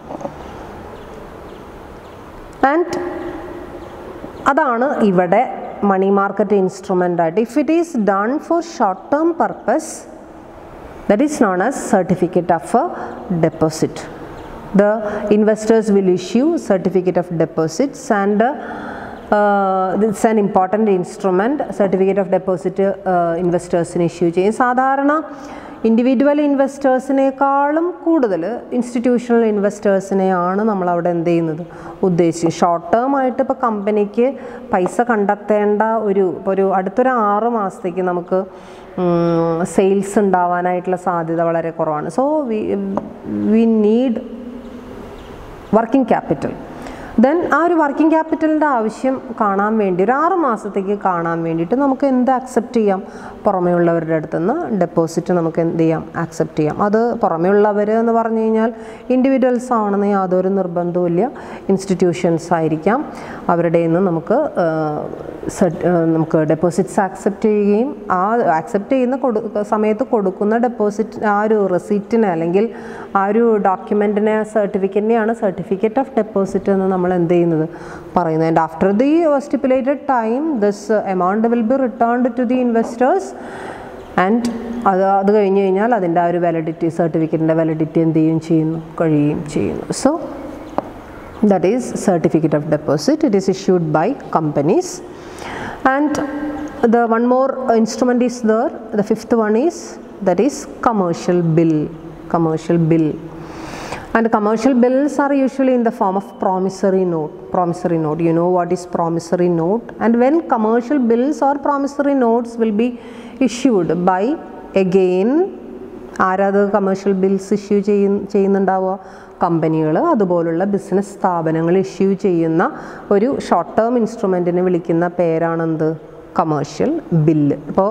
and അതാണ് ഇവിടെ money market instrument ആയിട്ട് if it is done for short term purpose that is known as certificate of deposit the investors will issue certificate of deposits and it's an important instrument certificate of deposit ഇൻവെസ്റ്റേഴ്സിന് issue ചെയ്യും. സാധാരണ individual ഇൻവെസ്റ്റേഴ്സിനേക്കാളും കൂടുതൽ institutional ഇൻവെസ്റ്റേഴ്സിനെയാണ് നമ്മൾ അവിടെ എന്ത് ചെയ്യുന്നത് ഉദ്ദേശിച്ചത്. Short term ആയിട്ട് ഇപ്പോൾ കമ്പനിക്ക് പൈസ കണ്ടെത്തേണ്ട ഒരു ഒരു അടുത്തൊരു ആറ് മാസത്തേക്ക് നമുക്ക് സെയിൽസ് ഉണ്ടാവാനായിട്ടുള്ള സാധ്യത വളരെ കുറവാണ്. So we we need working capital then ആ ഒരു വർക്കിംഗ് ക്യാപിറ്റലിന്റെ ആവശ്യം കാണാൻ വേണ്ടി ഒരു ആറ് മാസത്തേക്ക് കാണാൻ വേണ്ടിയിട്ട് നമുക്ക് എന്ത് അക്സെപ്റ്റ് ചെയ്യാം? പുറമേ ഉള്ളവരുടെ അടുത്ത് നിന്ന് ഡെപ്പോസിറ്റ് നമുക്ക് എന്ത് ചെയ്യാം? അക്സെപ്റ്റ് ചെയ്യാം. അത് പുറമേ ഉള്ളവർ എന്ന് പറഞ്ഞു കഴിഞ്ഞാൽ ഇൻഡിവിജ്വൽസ് ആണെന്ന് യാതൊരു നിർബന്ധവുമില്ല ഇൻസ്റ്റിറ്റ്യൂഷൻസ് ആയിരിക്കാം. അവരുടെ നിന്ന് നമുക്ക് നമുക്ക് ഡെപ്പോസിറ്റ്സ് അക്സെപ്റ്റ് ചെയ്യുകയും ആ അക്സെപ്റ്റ് ചെയ്യുന്ന കൊടു സമയത്ത് കൊടുക്കുന്ന ഡെപ്പോസിറ്റ് ആ ഒരു റെസീറ്റിനെ അല്ലെങ്കിൽ ആ ഒരു ഡോക്യുമെന്റിനെ സർട്ടിഫിക്കറ്റിനെയാണ് സർട്ടിഫിക്കറ്റ് ഓഫ് ഡെപ്പോസിറ്റ് എന്ന് നമ്മൾ എന്ത് ചെയ്യുന്നത് പറയുന്നത്. And after the stipulated time this amount will be returned to the investors and അത് അത് കഴിഞ്ഞ് കഴിഞ്ഞാൽ അതിന്റെ ആ ഒരു വാലിഡിറ്റി സർട്ടിഫിക്കറ്റിന്റെ വാലിഡിറ്റി എന്ത് ചെയ്യും ചെയ്യുന്നു? കഴിയുകയും ചെയ്യുന്നു. So that is certificate of deposit it is issued by companies and the one more instrument is there. The fifth one is that is commercial bill commercial bill. And commercial bills are usually in the form of promissory note promissory note you know what is promissory note and when commercial bills or promissory notes will be issued by again ആരാത് commercial bills issue ചെയ്യ ചെയ്യുന്നുണ്ടാവുക കമ്പനികൾ അതുപോലുള്ള business സ്ഥാപനങ്ങൾ issue ചെയ്യുന്ന ഒരു short term ഇൻസ്ട്രുമെന്റിനെ വിളിക്കുന്ന പേരാണെന്ത് commercial bill ഇപ്പോൾ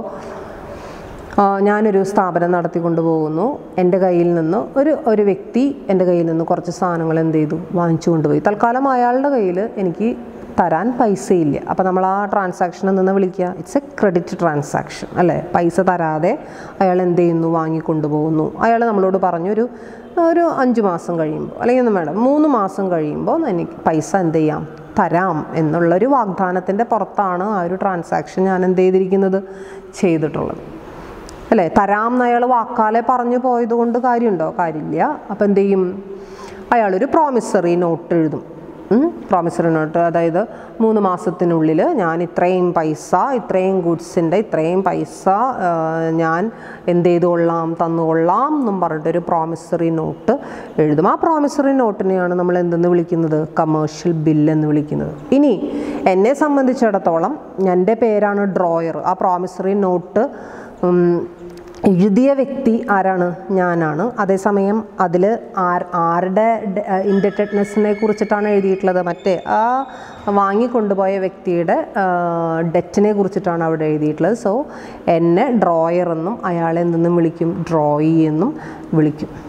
ഞാനൊരു സ്ഥാപനം നടത്തിക്കൊണ്ട് പോകുന്നു. എന്റെ കയ്യിൽ നിന്ന് ഒരു ഒരു വ്യക്തി എന്റെ കയ്യിൽ നിന്ന് കുറച്ച് സാധനങ്ങൾ എന്ത് ചെയ്തു? വാങ്ങിച്ചു കൊണ്ടുപോയി തൽക്കാലം അയാളുടെ കയ്യിൽ എനിക്ക് തരാൻ പൈസയില്ല. അപ്പോൾ നമ്മൾ ആ ട്രാൻസാക്ഷനിൽ നിന്ന് വിളിക്കുക. ഇറ്റ്സ് എ ക്രെഡിറ്റ് ട്രാൻസാക്ഷൻ അല്ലേ? പൈസ തരാതെ അയാൾ എന്ത് ചെയ്യുന്നു? വാങ്ങിക്കൊണ്ടുപോകുന്നു അയാൾ നമ്മളോട് പറഞ്ഞു ഒരു ഒരു അഞ്ച് മാസം കഴിയുമ്പോൾ അല്ലെങ്കിൽ ഒന്നും വേണം മൂന്ന് മാസം കഴിയുമ്പോൾ എനിക്ക് പൈസ എന്ത് ചെയ്യാം? തരാം എന്നുള്ളൊരു വാഗ്ദാനത്തിന്റെ പുറത്താണ് ആ ഒരു ട്രാൻസാക്ഷൻ ഞാൻ എന്ത് ചെയ്തിരിക്കുന്നത്? ചെയ്തിട്ടുള്ളത്. അല്ലേ? തരാം എന്ന് അയാൾ വാക്കാലെ പറഞ്ഞു പോയത് കൊണ്ട് കാര്യമുണ്ടോ? കാര്യമില്ല. അപ്പം എന്ത് ചെയ്യും? അയാളൊരു പ്രോമിസറി നോട്ട് എഴുതും. പ്രോമിസറി നോട്ട് അതായത് മൂന്ന് മാസത്തിനുള്ളിൽ ഞാൻ ഇത്രയും പൈസ ഇത്രയും ഗുഡ്സിന്റെ ഇത്രയും പൈസ ഞാൻ എന്ത് ചെയ്തുകൊള്ളാം തന്നുകൊള്ളാം എന്നും പറഞ്ഞിട്ടൊരു പ്രോമിസറി നോട്ട് എഴുതും. ആ പ്രോമിസറി നോട്ടിനെയാണ് നമ്മൾ എന്തെന്ന് വിളിക്കുന്നത്? കമേഴ്ഷ്യൽ ബില്ല് എന്ന് വിളിക്കുന്നത്. ഇനി എന്നെ സംബന്ധിച്ചിടത്തോളം എന്റെ പേരാണ് ഡ്രോയർ. ആ പ്രോമിസറി നോട്ട് എഴുതിയ വ്യക്തി ആരാണ്? ഞാനാണ്. അതേസമയം അതിൽ ആർ ആരുടെ ഇൻഡറ്റഡ്നെസ്സിനെ കുറിച്ചിട്ടാണ് എഴുതിയിട്ടുള്ളത്? മറ്റേ ആ വാങ്ങിക്കൊണ്ടുപോയ വ്യക്തിയുടെ ഡെറ്റിനെ കുറിച്ചിട്ടാണ് അവിടെ എഴുതിയിട്ടുള്ളത്. സോ എന്നെ ഡ്രോയർ എന്നും അയാളെ നിന്നും വിളിക്കും ഡ്രോയി എന്നും വിളിക്കും.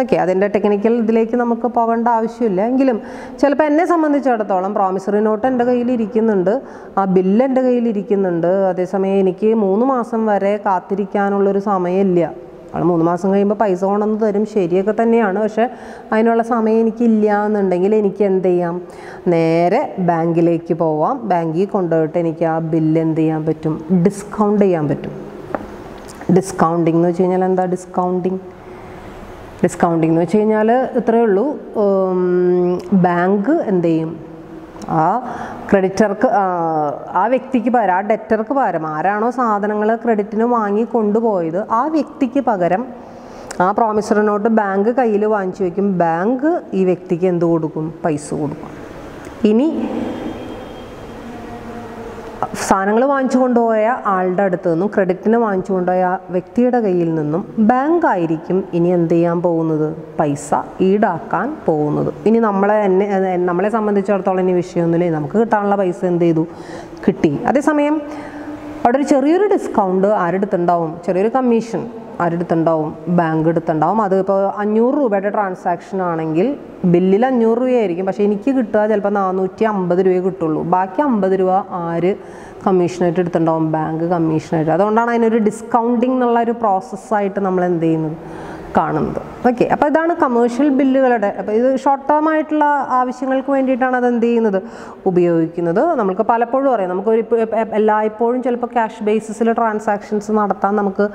ഓക്കെ അതിന്റെ ടെക്നിക്കൽ ഇതിലേക്ക് നമുക്ക് പോകേണ്ട ആവശ്യമില്ല. എങ്കിലും ചിലപ്പോൾ എന്നെ സംബന്ധിച്ചിടത്തോളം പ്രോമിസറി നോട്ട് എന്റെ കയ്യിൽ ഇരിക്കുന്നുണ്ട്. ആ ബില്ല് എന്റെ കയ്യിൽ ഇരിക്കുന്നുണ്ട്. അതേസമയം എനിക്ക് മൂന്ന് മാസം വരെ കാത്തിരിക്കാനുള്ളൊരു സമയമില്ല. അവൾ മൂന്ന് മാസം കഴിയുമ്പോൾ പൈസ കൊണ്ടുവന്ന് തരും. ശരിയൊക്കെ തന്നെയാണ്. പക്ഷേ അതിനുള്ള സമയം എനിക്കില്ല എന്നുണ്ടെങ്കിൽ എനിക്ക് എന്ത് ചെയ്യാം? നേരെ ബാങ്കിലേക്ക് പോവാം. ബാങ്കിൽ കൊണ്ടുപോയിട്ട് എനിക്ക് ആ ബില്ല് എന്ത് ചെയ്യാൻ പറ്റും? ഡിസ്കൗണ്ട് ചെയ്യാൻ പറ്റും. ഡിസ്കൗണ്ടിങ് എന്ന് വെച്ച് കഴിഞ്ഞാൽ എന്താ ഡിസ്കൗണ്ടിങ് ഡിസ്കൗണ്ടിങ് എന്ന് വെച്ച് കഴിഞ്ഞാൽ ഇത്രയേ ഉള്ളൂ. ബാങ്ക് എന്ത് ചെയ്യും? ആ ക്രെഡിറ്റർക്ക് ആ വ്യക്തിക്ക് പകരം ആ ഡെറ്റർക്ക് പകരം ആരാണോ സാധനങ്ങൾ ക്രെഡിറ്റിന് വാങ്ങി കൊണ്ടുപോയത് ആ വ്യക്തിക്ക് പകരം ആ പ്രോമിസറി നോട്ട് ബാങ്ക് കയ്യിൽ വാങ്ങിച്ചു വയ്ക്കും. ബാങ്ക് ഈ വ്യക്തിക്ക് എന്ത് കൊടുക്കും? പൈസ കൊടുക്കും. ഇനി സാധനങ്ങൾ വാങ്ങിച്ചു കൊണ്ടുപോയ ആളുടെ അടുത്ത് നിന്നും ക്രെഡിറ്റിന് വാങ്ങിച്ചു കൊണ്ടുപോയ വ്യക്തിയുടെ കയ്യിൽ നിന്നും ബാങ്ക് ആയിരിക്കും ഇനി എന്ത് ചെയ്യാൻ പോകുന്നത്? പൈസ ഈടാക്കാൻ പോകുന്നത്. ഇനി നമ്മളെ എന്നെ നമ്മളെ സംബന്ധിച്ചിടത്തോളം ഇനി വിഷയമൊന്നുമില്ല. നമുക്ക് കിട്ടാനുള്ള പൈസ എന്ത് ചെയ്തു? കിട്ടി. അതേസമയം അവിടെ ഒരു ചെറിയൊരു ഡിസ്കൗണ്ട് ആരെടുത്തുണ്ടാവും ചെറിയൊരു കമ്മീഷൻ ആരെടുത്തുണ്ടാവും ബാങ്ക് എടുത്തുണ്ടാവും അത് ഇപ്പോൾ അഞ്ഞൂറ് രൂപയുടെ ട്രാൻസാക്ഷൻ ആണെങ്കിൽ ബില്ലിൽ അഞ്ഞൂറ് രൂപയായിരിക്കും. പക്ഷേ എനിക്ക് കിട്ടുക ചിലപ്പോൾ നാനൂറ്റി അമ്പത് രൂപയെ കിട്ടുള്ളൂ. ബാക്കി അമ്പത് രൂപ ആര് കമ്മീഷനായിട്ട് എടുത്തിട്ടുണ്ടാവും? ബാങ്ക് കമ്മീഷനായിട്ട്. അതുകൊണ്ടാണ് അതിനൊരു ഡിസ്കൗണ്ടിങ് എന്നുള്ള ഒരു പ്രോസസ്സായിട്ട് നമ്മൾ എന്ത് ചെയ്യുന്നത്? കാണുന്നത്. ഓക്കെ അപ്പോൾ ഇതാണ് കമേഴ്ഷ്യൽ ബില്ലുകളുടെ അപ്പോൾ ഇത് ഷോർട്ട് ടേം ആയിട്ടുള്ള ആവശ്യങ്ങൾക്ക് വേണ്ടിയിട്ടാണ് അത് എന്ത് ചെയ്യുന്നത്? ഉപയോഗിക്കുന്നത്. നമുക്ക് പലപ്പോഴും അറിയാം നമുക്ക് ഒരു എല്ലായ്പ്പോഴും ചിലപ്പോൾ ക്യാഷ് ബേസിസിൽ ട്രാൻസാക്ഷൻസ് നടത്താൻ നമുക്ക്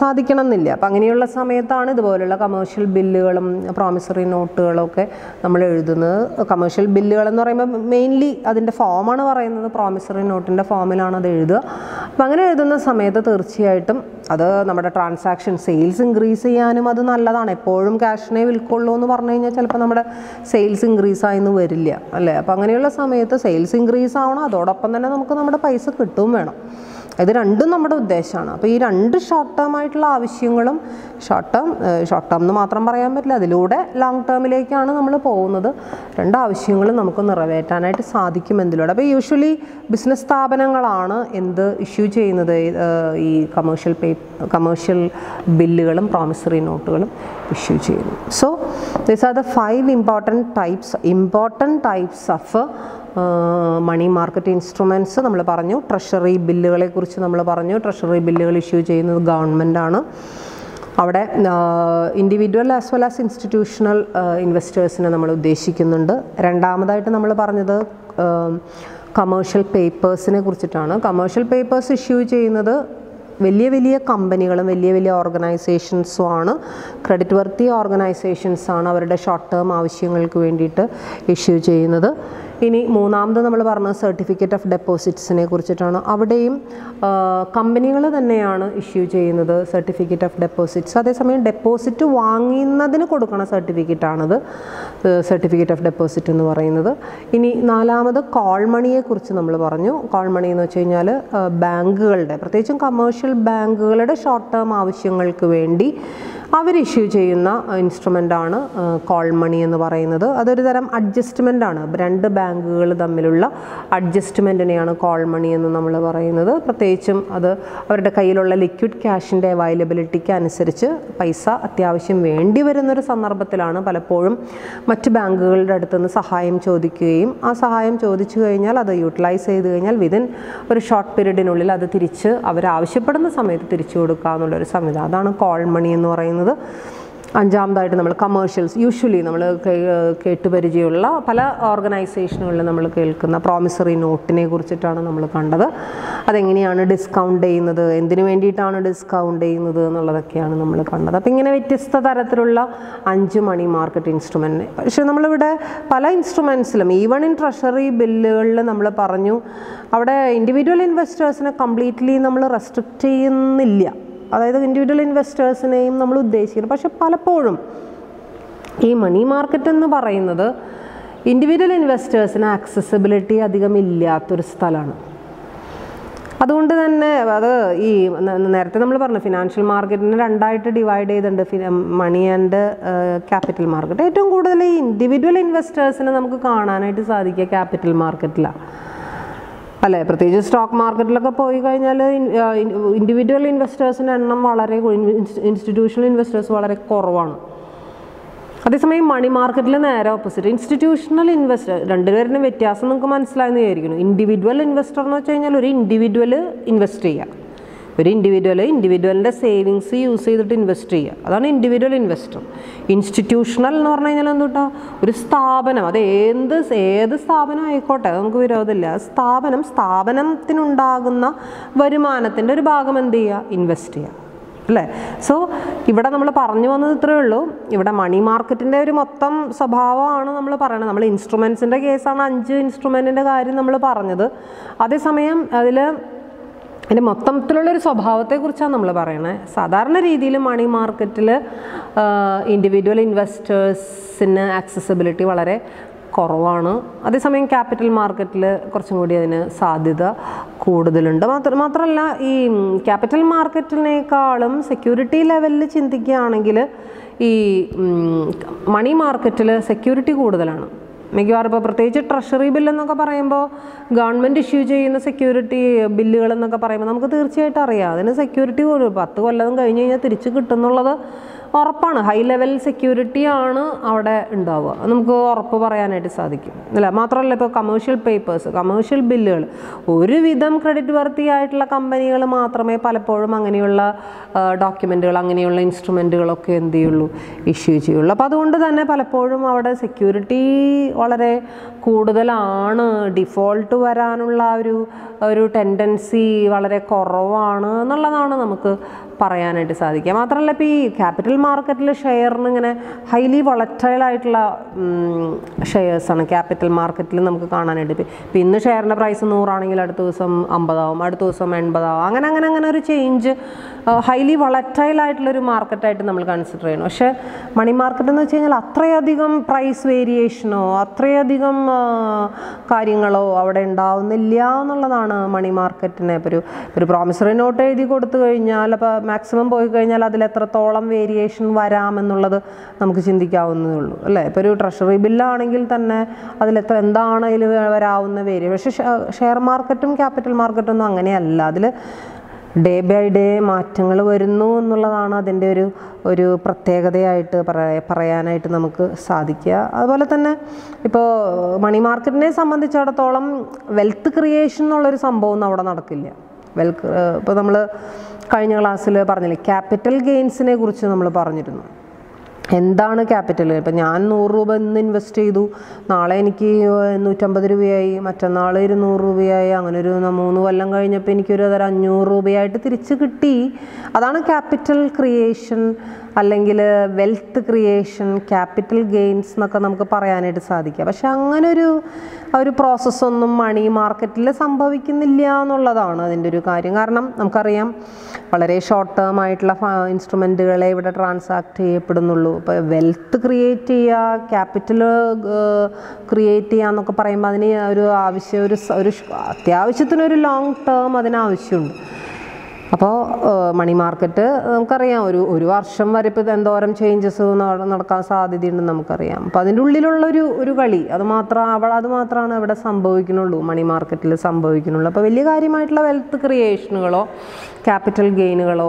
സാധിക്കണമെന്നില്ല. അപ്പോൾ അങ്ങനെയുള്ള സമയത്താണ് ഇതുപോലുള്ള കമേഴ്ഷ്യൽ ബില്ലുകളും പ്രോമിസറി നോട്ടുകളും ഒക്കെ നമ്മൾ എഴുതുന്നത്. കമേഴ്ഷ്യൽ ബില്ലുകൾ എന്ന് പറയുമ്പോൾ മെയിൻലി അതിന്റെ ഫോമാണ് പറയുന്നത്. പ്രോമിസറി നോട്ടിന്റെ ഫോമിലാണ് അത് എഴുതുക. അപ്പം അങ്ങനെ എഴുതുന്ന സമയത്ത് തീർച്ചയായിട്ടും അത് നമ്മുടെ ട്രാൻസാക്ഷൻ സെയിൽസ് ഇൻക്രീസ് ചെയ്യാനും അത് നല്ലതാണ്. എപ്പോഴും ക്യാഷിനെ വിൽക്കുള്ളൂ എന്ന് പറഞ്ഞു കഴിഞ്ഞാൽ ചിലപ്പോൾ നമ്മുടെ സെയിൽസ് ഇൻക്രീസ് ആയെന്ന് വരില്ല. അല്ലേ? അപ്പോൾ അങ്ങനെയുള്ള സമയത്ത് സെയിൽസ് ഇൻക്രീസ് ആവണം. അതോടൊപ്പം തന്നെ നമുക്ക് നമ്മുടെ പൈസ കിട്ടുകയും വേണം. ഇത് രണ്ടും നമ്മുടെ ഉദ്ദേശമാണ്. അപ്പോൾ ഈ രണ്ട് ഷോർട്ട് ടേം ആയിട്ടുള്ള ആവശ്യങ്ങളും ഷോർട്ട് ടേം ഷോർട്ട് ടേം എന്ന് മാത്രം പറയാൻ പറ്റില്ല. അതിലൂടെ ലോങ് ടേമിലേക്കാണ് നമ്മൾ പോകുന്നത്. രണ്ട് ആവശ്യങ്ങളും നമുക്ക് നിറവേറ്റാനായിട്ട് സാധിക്കും എന്തിലൂടെ. അപ്പോൾ യൂഷ്വലി ബിസിനസ് സ്ഥാപനങ്ങളാണ് എന്ത് ഇഷ്യൂ ചെയ്യുന്നത്? ഈ കമേഴ്ഷ്യൽ പേ കമേഴ്ഷ്യൽ ബില്ലുകളും പ്രോമിസറി നോട്ടുകളും ഇഷ്യൂ ചെയ്യുന്നു so these are the five important types important types of money market instruments നമ്മൾ പറഞ്ഞു. ട്രഷറി ബില്ലുകളെ കുറിച്ച് നമ്മൾ പറഞ്ഞു. ട്രഷറി ബില്ലുകൾ ഇഷ്യൂ ചെയ്യുന്നത് ഗവൺമെന്റാണ് അവിടെ individual as well as institutional ഇൻവെസ്റ്റേഴ്സിനെ നമ്മൾ ഉദ്ദേശിക്കുന്നുണ്ട്. രണ്ടാമതായിട്ട് നമ്മൾ പറഞ്ഞത് കമേഴ്ഷ്യൽ പേപ്പേഴ്സിനെ കുറിച്ചിട്ടാണ്. കമേഴ്ഷ്യൽ പേപ്പേഴ്സ് ഇഷ്യൂ ചെയ്യുന്നത് വലിയ വലിയ കമ്പനികളും വലിയ വലിയ ഓർഗനൈസേഷൻസും ആണ്. ക്രെഡിറ്റ് വർത്തി ഓർഗനൈസേഷൻസാണ് അവരുടെ ഷോർട്ട് ടേം ആവശ്യങ്ങൾക്ക് വേണ്ടിയിട്ട് ഇഷ്യൂ ചെയ്യുന്നത്. ഇനി മൂന്നാമത് നമ്മൾ പറഞ്ഞ സർട്ടിഫിക്കറ്റ് ഓഫ് ഡെപ്പോസിറ്റ്സിനെ കുറിച്ചിട്ടാണ്. അവിടെയും കമ്പനികൾ തന്നെയാണ് ഇഷ്യൂ ചെയ്യുന്നത് സർട്ടിഫിക്കറ്റ് ഓഫ് ഡെപ്പോസിറ്റ്സ് അതേസമയം ഡെപ്പോസിറ്റ് വാങ്ങുന്നതിന് കൊടുക്കണ സർട്ടിഫിക്കറ്റാണത് സർട്ടിഫിക്കറ്റ് ഓഫ് ഡെപ്പോസിറ്റ് എന്ന് പറയുന്നത്. ഇനി നാലാമത് കോൾ മണിയെക്കുറിച്ച് നമ്മൾ പറഞ്ഞു. കോൾ മണി എന്ന് വെച്ച് കഴിഞ്ഞാൽ ബാങ്കുകളുടെ പ്രത്യേകിച്ചും കമേഴ്ഷ്യൽ ബാങ്കുകളുടെ ഷോർട്ട് ടേം ആവശ്യങ്ങൾക്ക് വേണ്ടി അവർ ഇഷ്യൂ ചെയ്യുന്ന ഇൻസ്ട്രുമെന്റാണ് കോൾ മണി എന്ന് പറയുന്നത്. അതൊരു തരം അഡ്ജസ്റ്റ്മെന്റ് ആണ്. രണ്ട് ബാങ്കുകൾ തമ്മിലുള്ള അഡ്ജസ്റ്റ്മെന്റിനെയാണ് കോൾ മണി എന്ന് നമ്മൾ പറയുന്നത്. പ്രത്യേകിച്ചും അത് അവരുടെ കയ്യിലുള്ള ലിക്വിഡ് ക്യാഷിന്റെ അവൈലബിലിറ്റിക്ക് അനുസരിച്ച് പൈസ അത്യാവശ്യം വേണ്ടി വരുന്നൊരു സന്ദർഭത്തിലാണ് പലപ്പോഴും മറ്റ് ബാങ്കുകളുടെ അടുത്തുനിന്ന് സഹായം ചോദിക്കുകയും ആ സഹായം ചോദിച്ചു കഴിഞ്ഞാൽ അത് യൂട്ടിലൈസ് ചെയ്ത് കഴിഞ്ഞാൽ വിതിൻ ഒരു ഷോർട്ട് പീരീഡിനുള്ളിൽ അത് തിരിച്ച് അവരാവശ്യപ്പെടുന്ന സമയത്ത് തിരിച്ചു കൊടുക്കുക എന്നുള്ളൊരു സംവിധാനം. അതാണ് കോൾ മണി എന്ന് പറയുന്നത്. അഞ്ചാമതായിട്ട് നമ്മൾ കമേഴ്ഷ്യൽസ് യൂഷ്വലി നമ്മൾ കേട്ട് പരിചയമുള്ള പല ഓർഗനൈസേഷനുകളിൽ നമ്മൾ കേൾക്കുന്ന പ്രോമിസറി നോട്ടിനെ കുറിച്ചിട്ടാണ് നമ്മൾ കണ്ടത്. അതെങ്ങനെയാണ് ഡിസ്കൗണ്ട് ചെയ്യുന്നത്? എന്തിനു വേണ്ടിയിട്ടാണ് ഡിസ്കൗണ്ട് ചെയ്യുന്നത് എന്നുള്ളതൊക്കെയാണ് നമ്മൾ കണ്ടത്. അപ്പോൾ ഇങ്ങനെ വ്യത്യസ്ത തരത്തിലുള്ള അഞ്ച് മണി മാർക്കറ്റ് ഇൻസ്ട്രുമെന്റ് പക്ഷെ നമ്മളിവിടെ പല ഇൻസ്ട്രുമെൻസിലും ഈവൺ ഇൻ ട്രഷറി ബില്ലുകളിൽ നമ്മൾ പറഞ്ഞു അവിടെ ഇൻഡിവിജ്വൽ ഇൻവെസ്റ്റേഴ്സിനെ കംപ്ലീറ്റ്ലി നമ്മൾ റെസ്ട്രിക്റ്റ് ചെയ്യുന്നില്ല. അതായത് ഇൻഡിവിജ്വൽ ഇൻവെസ്റ്റേഴ്സിനെയും നമ്മൾ ഉദ്ദേശിക്കുന്നു. പക്ഷെ പലപ്പോഴും ഈ മണി മാർക്കറ്റ് എന്ന് പറയുന്നത് ഇൻഡിവിജ്വൽ ഇൻവെസ്റ്റേഴ്സിന് ആക്സസിബിലിറ്റി അധികം ഇല്ലാത്തൊരു സ്ഥലമാണ്. അതുകൊണ്ട് തന്നെ അത് ഈ നേരത്തെ നമ്മൾ പറഞ്ഞു ഫിനാൻഷ്യൽ മാർക്കറ്റിനെ രണ്ടായിട്ട് ഡിവൈഡ് ചെയ്തിട്ടുണ്ട്. മണി ആൻഡ് ക്യാപിറ്റൽ മാർക്കറ്റ് ഏറ്റവും കൂടുതൽ ഈ ഇൻഡിവിജ്വൽ ഇൻവെസ്റ്റേഴ്സിനെ നമുക്ക് കാണാനായിട്ട് സാധിക്കുക ക്യാപിറ്റൽ മാർക്കറ്റിലാണ് അല്ലേ പ്രത്യേകിച്ച് സ്റ്റോക്ക് മാർക്കറ്റിലൊക്കെ പോയി കഴിഞ്ഞാൽ ഇൻഡിവിജ്വൽ ഇൻവെസ്റ്റേഴ്സിന്റെ എണ്ണം വളരെ ഇൻസ്റ്റിറ്റ്യൂഷണൽ ഇൻവെസ്റ്റേഴ്സ് വളരെ കുറവാണ്. അതേസമയം മണി മാർക്കറ്റിൽ നേരെ ഓപ്പോസിറ്റ് ഇൻസ്റ്റിറ്റ്യൂഷണൽ ഇൻവെസ്റ്റർ രണ്ടുപേരുടെ വ്യത്യാസം നിങ്ങൾക്ക് മനസ്സിലായെന്ന് വിചാരിക്കുന്നു. ഇൻഡിവിജ്വൽ ഇൻവെസ്റ്റർ എന്ന് വെച്ച് കഴിഞ്ഞാൽ ഒരു ഇൻഡിവിജ്വൽ ഇൻവെസ്റ്റ് ചെയ്യുക ഒരു ഇൻഡിവിജ്വൽ ഇൻഡിവിജ്വലിന്റെ സേവിങ്സ് യൂസ് ചെയ്തിട്ട് ഇൻവെസ്റ്റ് ചെയ്യുക. അതാണ് ഇൻഡിവിജ്വൽ ഇൻവെസ്റ്റർ ഇൻസ്റ്റിറ്റ്യൂഷണൽ എന്ന് പറഞ്ഞു കഴിഞ്ഞാൽ എന്തുട്ടാ ഒരു സ്ഥാപനം. അത് ഏത് ഏത് സ്ഥാപനം ആയിക്കോട്ടെ നമുക്ക് വിരോധമില്ല. സ്ഥാപനം സ്ഥാപനത്തിനുണ്ടാകുന്ന വരുമാനത്തിന്റെ ഒരു ഭാഗം എന്ത് ചെയ്യുക? ഇൻവെസ്റ്റ് ചെയ്യുക. അല്ലേ? സോ ഇവിടെ നമ്മൾ പറഞ്ഞു വന്നത് ഇത്രയേ ഉള്ളൂ. ഇവിടെ മണി മാർക്കറ്റിന്റെ ഒരു മൊത്തം സ്വഭാവമാണ് നമ്മൾ പറയുന്നത് നമ്മൾ ഇൻസ്ട്രുമെൻസിന്റെ കേസാണ് അഞ്ച് ഇൻസ്ട്രുമെന്റിന്റെ കാര്യം നമ്മൾ പറഞ്ഞത്. അതേസമയം അതിൽ അതിന്റെ മൊത്തത്തിലുള്ളൊരു സ്വഭാവത്തെക്കുറിച്ചാണ് നമ്മൾ പറയണത് സാധാരണ രീതിയിൽ മണി മാർക്കറ്റിൽ ഇൻഡിവിജ്വൽ ഇൻവെസ്റ്റേഴ്സിന് ആക്സസിബിലിറ്റി വളരെ കുറവാണ്. അതേസമയം ക്യാപിറ്റൽ മാർക്കറ്റിൽ കുറച്ചും കൂടി അതിന് സാധ്യത കൂടുതലുണ്ട്. മാത്ര മാത്രമല്ല ഈ ക്യാപിറ്റൽ മാർക്കറ്റിനേക്കാളും സെക്യൂരിറ്റി ലെവലിൽ ചിന്തിക്കുകയാണെങ്കിൽ ഈ മണി മാർക്കറ്റിൽ സെക്യൂരിറ്റി കൂടുതലാണ്. മിക്കവാറും ഇപ്പോൾ പ്രത്യേകിച്ച് ട്രഷറി ബില്ലെന്നൊക്കെ പറയുമ്പോൾ ഗവൺമെന്റ് ഇഷ്യൂ ചെയ്യുന്ന സെക്യൂരിറ്റി ബില്ലുകളെന്നൊക്കെ പറയുമ്പോൾ നമുക്ക് തീർച്ചയായിട്ടും അറിയാം. അതിന് സെക്യൂരിറ്റി പോലും പത്ത് കൊല്ലം കഴിഞ്ഞ് കഴിഞ്ഞാൽ തിരിച്ച് കിട്ടുന്നുള്ളത് ഉറപ്പാണ്. ഹൈ ലെവൽ സെക്യൂരിറ്റി ആണ് അവിടെ ഉണ്ടാവുക. നമുക്ക് ഉറപ്പ് പറയാനായിട്ട് സാധിക്കും. അല്ല? മാത്രമല്ല ഇപ്പോൾ കമേഴ്ഷ്യൽ പേപ്പേഴ്സ് കമേഴ്ഷ്യൽ ബില്ലുകൾ ഒരുവിധം ക്രെഡിറ്റ് വർത്തി ആയിട്ടുള്ള കമ്പനികൾ മാത്രമേ പലപ്പോഴും അങ്ങനെയുള്ള ഡോക്യുമെന്റുകൾ അങ്ങനെയുള്ള ഇൻസ്ട്രുമെന്റുകളൊക്കെ എന്ത് ചെയ്യുള്ളൂ? ഇഷ്യൂ ചെയ്യുള്ളൂ. അപ്പോൾ അതുകൊണ്ട് തന്നെ പലപ്പോഴും അവിടെ സെക്യൂരിറ്റി വളരെ കൂടുതലാണ്. ഡിഫോൾട്ട് വരാനുള്ള ഒരു ഒരു ടെൻഡൻസി വളരെ കുറവാണ് എന്നുള്ളതാണ് നമുക്ക് പറയാനായിട്ട് സാധിക്കുക. മാത്രമല്ല ഇപ്പോൾ ഈ ക്യാപിറ്റൽ മാർക്കറ്റിൽ ഷെയറിന് ഇങ്ങനെ ഹൈലി വളറ്റൈൽ ആയിട്ടുള്ള ഷെയർസാണ് ക്യാപിറ്റൽ മാർക്കറ്റിൽ നമുക്ക് കാണാനായിട്ട് ഇപ്പം ഇപ്പം ഇന്ന് ഷെയറിന്റെ പ്രൈസ് നൂറാണെങ്കിൽ അടുത്ത ദിവസം അമ്പതാവും അടുത്ത ദിവസം എൺപതാവും. അങ്ങനെ അങ്ങനെ അങ്ങനെ ഒരു ചേഞ്ച് ഹൈലി വളറ്റൈൽ ആയിട്ടുള്ളൊരു മാർക്കറ്റായിട്ട് നമ്മൾ കൺസിഡർ ചെയ്യണം പക്ഷേ മണി മാർക്കറ്റ് എന്ന് വെച്ച് കഴിഞ്ഞാൽ അത്രയധികം പ്രൈസ് വേരിയേഷനോ അത്രയധികം കാര്യങ്ങളോ അവിടെ ഉണ്ടാവുന്നില്ല എന്നുള്ളതാണ് മണി മാർക്കറ്റിനെ ഇപ്പോൾ ഒരു ഒരു പ്രോമിസറി നോട്ട് എഴുതി കൊടുത്തു കഴിഞ്ഞാൽ അപ്പോൾ മാക്സിമം പോയി കഴിഞ്ഞാൽ അതിൽ എത്രത്തോളം വേരിയേഷൻ വരാമെന്നുള്ളത് നമുക്ക് ചിന്തിക്കാവുന്നതേ ഉള്ളൂ അല്ലേ? ഇപ്പോൾ ഒരു ട്രഷറി ബില്ലാണെങ്കിൽ തന്നെ അതിലെത്ര എന്താണ് അതിൽ വരാവുന്ന വേരിയ പക്ഷേ ഷെയർ മാർക്കറ്റും ക്യാപിറ്റൽ മാർക്കറ്റും ഒന്നും അങ്ങനെയല്ല. അതിൽ ഡേ ബൈ ഡേ മാറ്റങ്ങൾ വരുന്നു എന്നുള്ളതാണ് അതിന്റെ ഒരു ഒരു പ്രത്യേകതയായിട്ട് പറയാ പറയാനായിട്ട് നമുക്ക് സാധിക്കുക. അതുപോലെ തന്നെ ഇപ്പോൾ മണി മാർക്കറ്റിനെ സംബന്ധിച്ചിടത്തോളം വെൽത്ത് ക്രിയേഷൻ എന്നുള്ളൊരു സംഭവം അവിടെ നടക്കില്ല. വെൽക്ക് ഇപ്പോൾ നമ്മൾ കഴിഞ്ഞ ക്ലാസ്സിൽ പറഞ്ഞില്ലേ ക്യാപിറ്റൽ ഗെയിൻസിനെ കുറിച്ച് നമ്മൾ പറഞ്ഞിരുന്നു. എന്താണ് ക്യാപിറ്റൽ ഇപ്പം ഞാൻ നൂറ് രൂപ ഇന്ന് ഇൻവെസ്റ്റ് ചെയ്തു. നാളെ എനിക്ക് നൂറ്റമ്പത് രൂപയായി. മറ്റന്നാൾ ഇരുന്നൂറ് രൂപയായി. അങ്ങനെ ഒരു മൂന്ന് കൊല്ലം കഴിഞ്ഞപ്പോൾ എനിക്കൊരു അതൊരു അഞ്ഞൂറ് രൂപയായിട്ട് തിരിച്ച് കിട്ടി. അതാണ് ക്യാപിറ്റൽ ക്രിയേഷൻ അല്ലെങ്കിൽ വെൽത്ത് ക്രിയേഷൻ ക്യാപിറ്റൽ ഗെയിൻസ് എന്നൊക്കെ നമുക്ക് പറയാനായിട്ട് സാധിക്കുക. പക്ഷെ അങ്ങനൊരു ഒരു പ്രോസസ്സൊന്നും മണി മാർക്കറ്റിൽ സംഭവിക്കുന്നില്ല എന്നുള്ളതാണ് അതിന്റെ ഒരു കാര്യം. കാരണം നമുക്കറിയാം വളരെ ഷോർട്ട് ടേം ആയിട്ടുള്ള ഇൻസ്ട്രുമെന്റുകളെ ഇവിടെ ട്രാൻസാക്ട് ചെയ്യപ്പെടുന്നുള്ളൂ. ഇപ്പോൾ വെൽത്ത് ക്രിയേറ്റ് ചെയ്യുക ക്യാപിറ്റൽ ക്രിയേറ്റ് ചെയ്യുക എന്നൊക്കെ പറയുമ്പോൾ അതിന് ഒരു ആവശ്യം ഒരു ഒരു അത്യാവശ്യത്തിനൊരു ലോങ് ടേം അതിന് ആവശ്യമുണ്ട്. അപ്പോൾ മണി മാർക്കറ്റ് നമുക്കറിയാം. ഒരു ഒരു വർഷം വരെ ഇപ്പോൾ എന്തോരം ചേഞ്ചസ് നടക്കാൻ സാധ്യതയുണ്ടെന്ന് നമുക്കറിയാം. അപ്പോൾ അതിന്റെ ഉള്ളിലുള്ള ഒരു കളി അത് മാത്രം അവൾ അത് മാത്രമാണ് അവിടെ സംഭവിക്കുന്നുള്ളൂ മണി മാർക്കറ്റിൽ സംഭവിക്കുന്നുള്ളൂ. അപ്പോൾ വലിയ കാര്യമായിട്ടുള്ള വെൽത്ത് ക്രിയേഷനുകളോ ക്യാപിറ്റൽ ഗെയിനുകളോ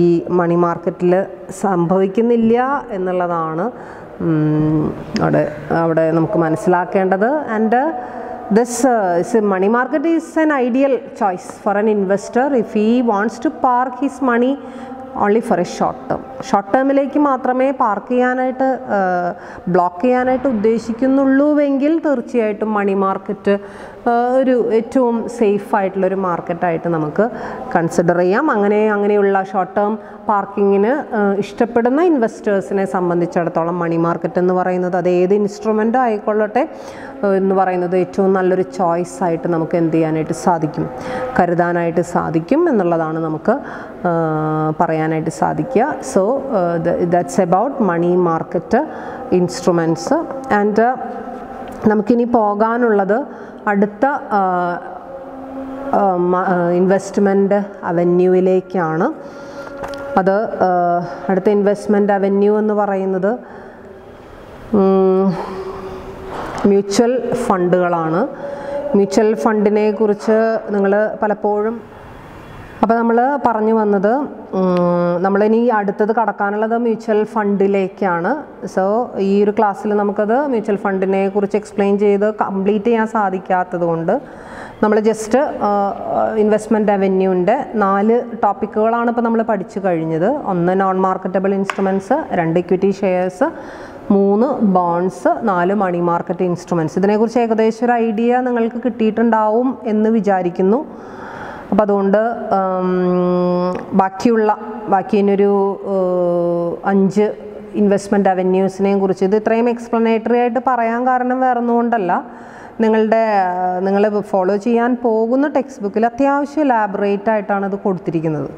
ഈ മണി മാർക്കറ്റിൽ സംഭവിക്കുന്നില്ല എന്നുള്ളതാണ് അവിടെ അവിടെ നമുക്ക് മനസ്സിലാക്കേണ്ടത്. And This uh, a money market is an ideal choice for an investor. If he wants to park his money only for a short term short ടേമിലേക്ക് മാത്രമേ പാർക്ക് ചെയ്യാനായിട്ട് ബ്ലോക്ക് ചെയ്യാനായിട്ട് ഉദ്ദേശിക്കുന്നുള്ളൂവെങ്കിൽ തീർച്ചയായിട്ടും മണി മാർക്കറ്റ് ഒരു ഏറ്റവും സേഫ് ആയിട്ടുള്ളൊരു മാർക്കറ്റായിട്ട് നമുക്ക് consider ചെയ്യാം. അങ്ങനെ അങ്ങനെയുള്ള ഷോർട്ട് ടേം പാർക്കിങ്ങിന് ഇഷ്ടപ്പെടുന്ന ഇൻവെസ്റ്റേഴ്സിനെ സംബന്ധിച്ചിടത്തോളം മണി മാർക്കറ്റ് എന്ന് പറയുന്നത് അത് ഏത് ഇൻസ്ട്രുമെന്റ് ആയിക്കൊള്ളട്ടെ എന്ന് പറയുന്നത് ഏറ്റവും നല്ലൊരു ചോയ്സ് ആയിട്ട് നമുക്ക് എന്ത് ചെയ്യാനായിട്ട് സാധിക്കും കരുതാനായിട്ട് സാധിക്കും എന്നുള്ളതാണ് നമുക്ക് പറയാനായിട്ട് സാധിക്കുക. So that's about money market instruments and നമുക്കിനി പോകാനുള്ളത് അടുത്ത ഇൻവെസ്റ്റ്മെന്റ് അവന്യൂവിലേക്കാണ് അത് അടുത്ത ഇൻവെസ്റ്റ്മെന്റ് അവന്യൂ എന്ന് പറയുന്നത് മ്യൂച്വൽ ഫണ്ടുകളാണ് മ്യൂച്വൽ ഫണ്ടിനെ കുറിച്ച് നിങ്ങൾ പലപ്പോഴും അപ്പോൾ നമ്മൾ പറഞ്ഞു വന്നത് നമ്മളിനി അടുത്തത് കടക്കാനുള്ളത് മ്യൂച്വൽ ഫണ്ടിലേക്കാണ്. സോ ഈ ഒരു ക്ലാസ്സിൽ നമുക്കത് മ്യൂച്വൽ ഫണ്ടിനെ കുറിച്ച് എക്സ്പ്ലെയിൻ ചെയ്ത് കംപ്ലീറ്റ് ചെയ്യാൻ സാധിക്കാത്തത് കൊണ്ട് നമ്മൾ ജസ്റ്റ് ഇൻവെസ്റ്റ്മെന്റ് അവന്യൂവിന്റെ നാല് ടോപ്പിക്കുകളാണ് ഇപ്പോൾ നമ്മൾ പഠിച്ചു കഴിഞ്ഞത്. ഒന്ന് നോൺ മാർക്കറ്റബിൾ ഇൻസ്ട്രുമെന്റ്സ് രണ്ട് ഇക്വിറ്റി ഷെയർസ് മൂന്ന് ബോൺസ് നാല് മണി മാർക്കറ്റ് ഇൻസ്ട്രുമെന്റ്സ് ഇതിനെക്കുറിച്ച് ഏകദേശം ഒരു ഐഡിയ നിങ്ങൾക്ക് കിട്ടിയിട്ടുണ്ടാവും എന്ന് വിചാരിക്കുന്നു. അപ്പോൾ അതുകൊണ്ട് ബാക്കിയുള്ള ബാക്കി ഇനിയൊരു അഞ്ച് ഇൻവെസ്റ്റ്മെന്റ് അവന്യൂസിനെയും കുറിച്ച് ഇത് ഇത്രയും എക്സ്പ്ലനേറ്ററി ആയിട്ട് പറയാൻ കാരണം വേറെ ഒന്നുകൊണ്ടല്ല നിങ്ങളുടെ നിങ്ങൾ ഫോളോ ചെയ്യാൻ പോകുന്ന ടെക്സ്റ്റ് ബുക്കിൽ അത്യാവശ്യം ലാബറേറ്റ് ആയിട്ടാണ് ഇത് കൊടുത്തിരിക്കുന്നത്.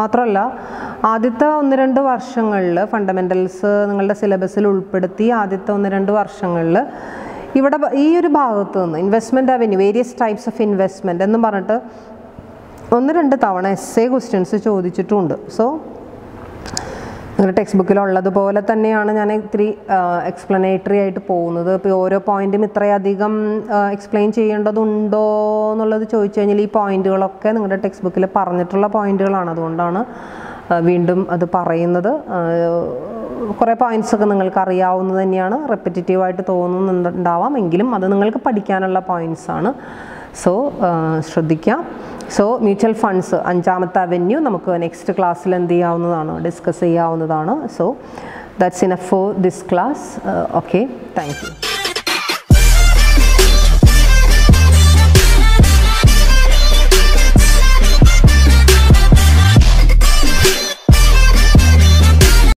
മാത്രമല്ല ആദ്യത്തെ ഒന്ന് രണ്ട് വർഷങ്ങളിൽ ഫണ്ടമെന്റൽസ് നിങ്ങളുടെ സിലബസിൽ ഉൾപ്പെടുത്തി ആദ്യത്തെ ഒന്ന് രണ്ട് വർഷങ്ങളിൽ ഇവിടെ ഈ ഒരു ഭാഗത്ത് നിന്ന് investment avenue various types of investment എന്ന് പറഞ്ഞിട്ട് ഒന്ന് രണ്ട് തവണ എസ് എ ക്വസ്റ്റ്യൻസ് ചോദിച്ചിട്ടുമുണ്ട് സോ നിങ്ങളുടെ ടെക്സ്റ്റ് ബുക്കിലുള്ളതുപോലെ തന്നെയാണ് ഞാൻ ഇത്തിരി എക്സ്പ്ലനേറ്ററി ആയിട്ട് പോകുന്നത്. ഇപ്പോൾ ഓരോ പോയിന്റും ഇത്രയധികം എക്സ്പ്ലെയിൻ ചെയ്യേണ്ടതുണ്ടോ എന്നുള്ളത് ചോദിച്ചു കഴിഞ്ഞാൽ ഈ പോയിന്റുകളൊക്കെ നിങ്ങളുടെ ടെക്സ്റ്റ് ബുക്കിൽ പറഞ്ഞിട്ടുള്ള പോയിന്റുകളാണ് അതുകൊണ്ടാണ് വീണ്ടും അത് പറയുന്നത്. കുറേ പോയിന്റ്സ് ഒക്കെ നിങ്ങൾക്ക് അറിയാവുന്നത് തന്നെയാണ്. റെപ്പറ്റേറ്റീവായിട്ട് തോന്നുന്നുണ്ടാവാം. എങ്കിലും അത് നിങ്ങൾക്ക് പഠിക്കാനുള്ള പോയിന്റ്സ് ആണ്. സോ ശ്രദ്ധിക്കാം. സോ മ്യൂച്വൽ ഫണ്ട്സ് അഞ്ചാമത്തെ അവന്യൂ നമുക്ക് നെക്സ്റ്റ് ക്ലാസ്സിൽ എന്ത് ചെയ്യാവുന്നതാണ്? ഡിസ്കസ് ചെയ്യാവുന്നതാണ്. So that's enough for this class okay thank you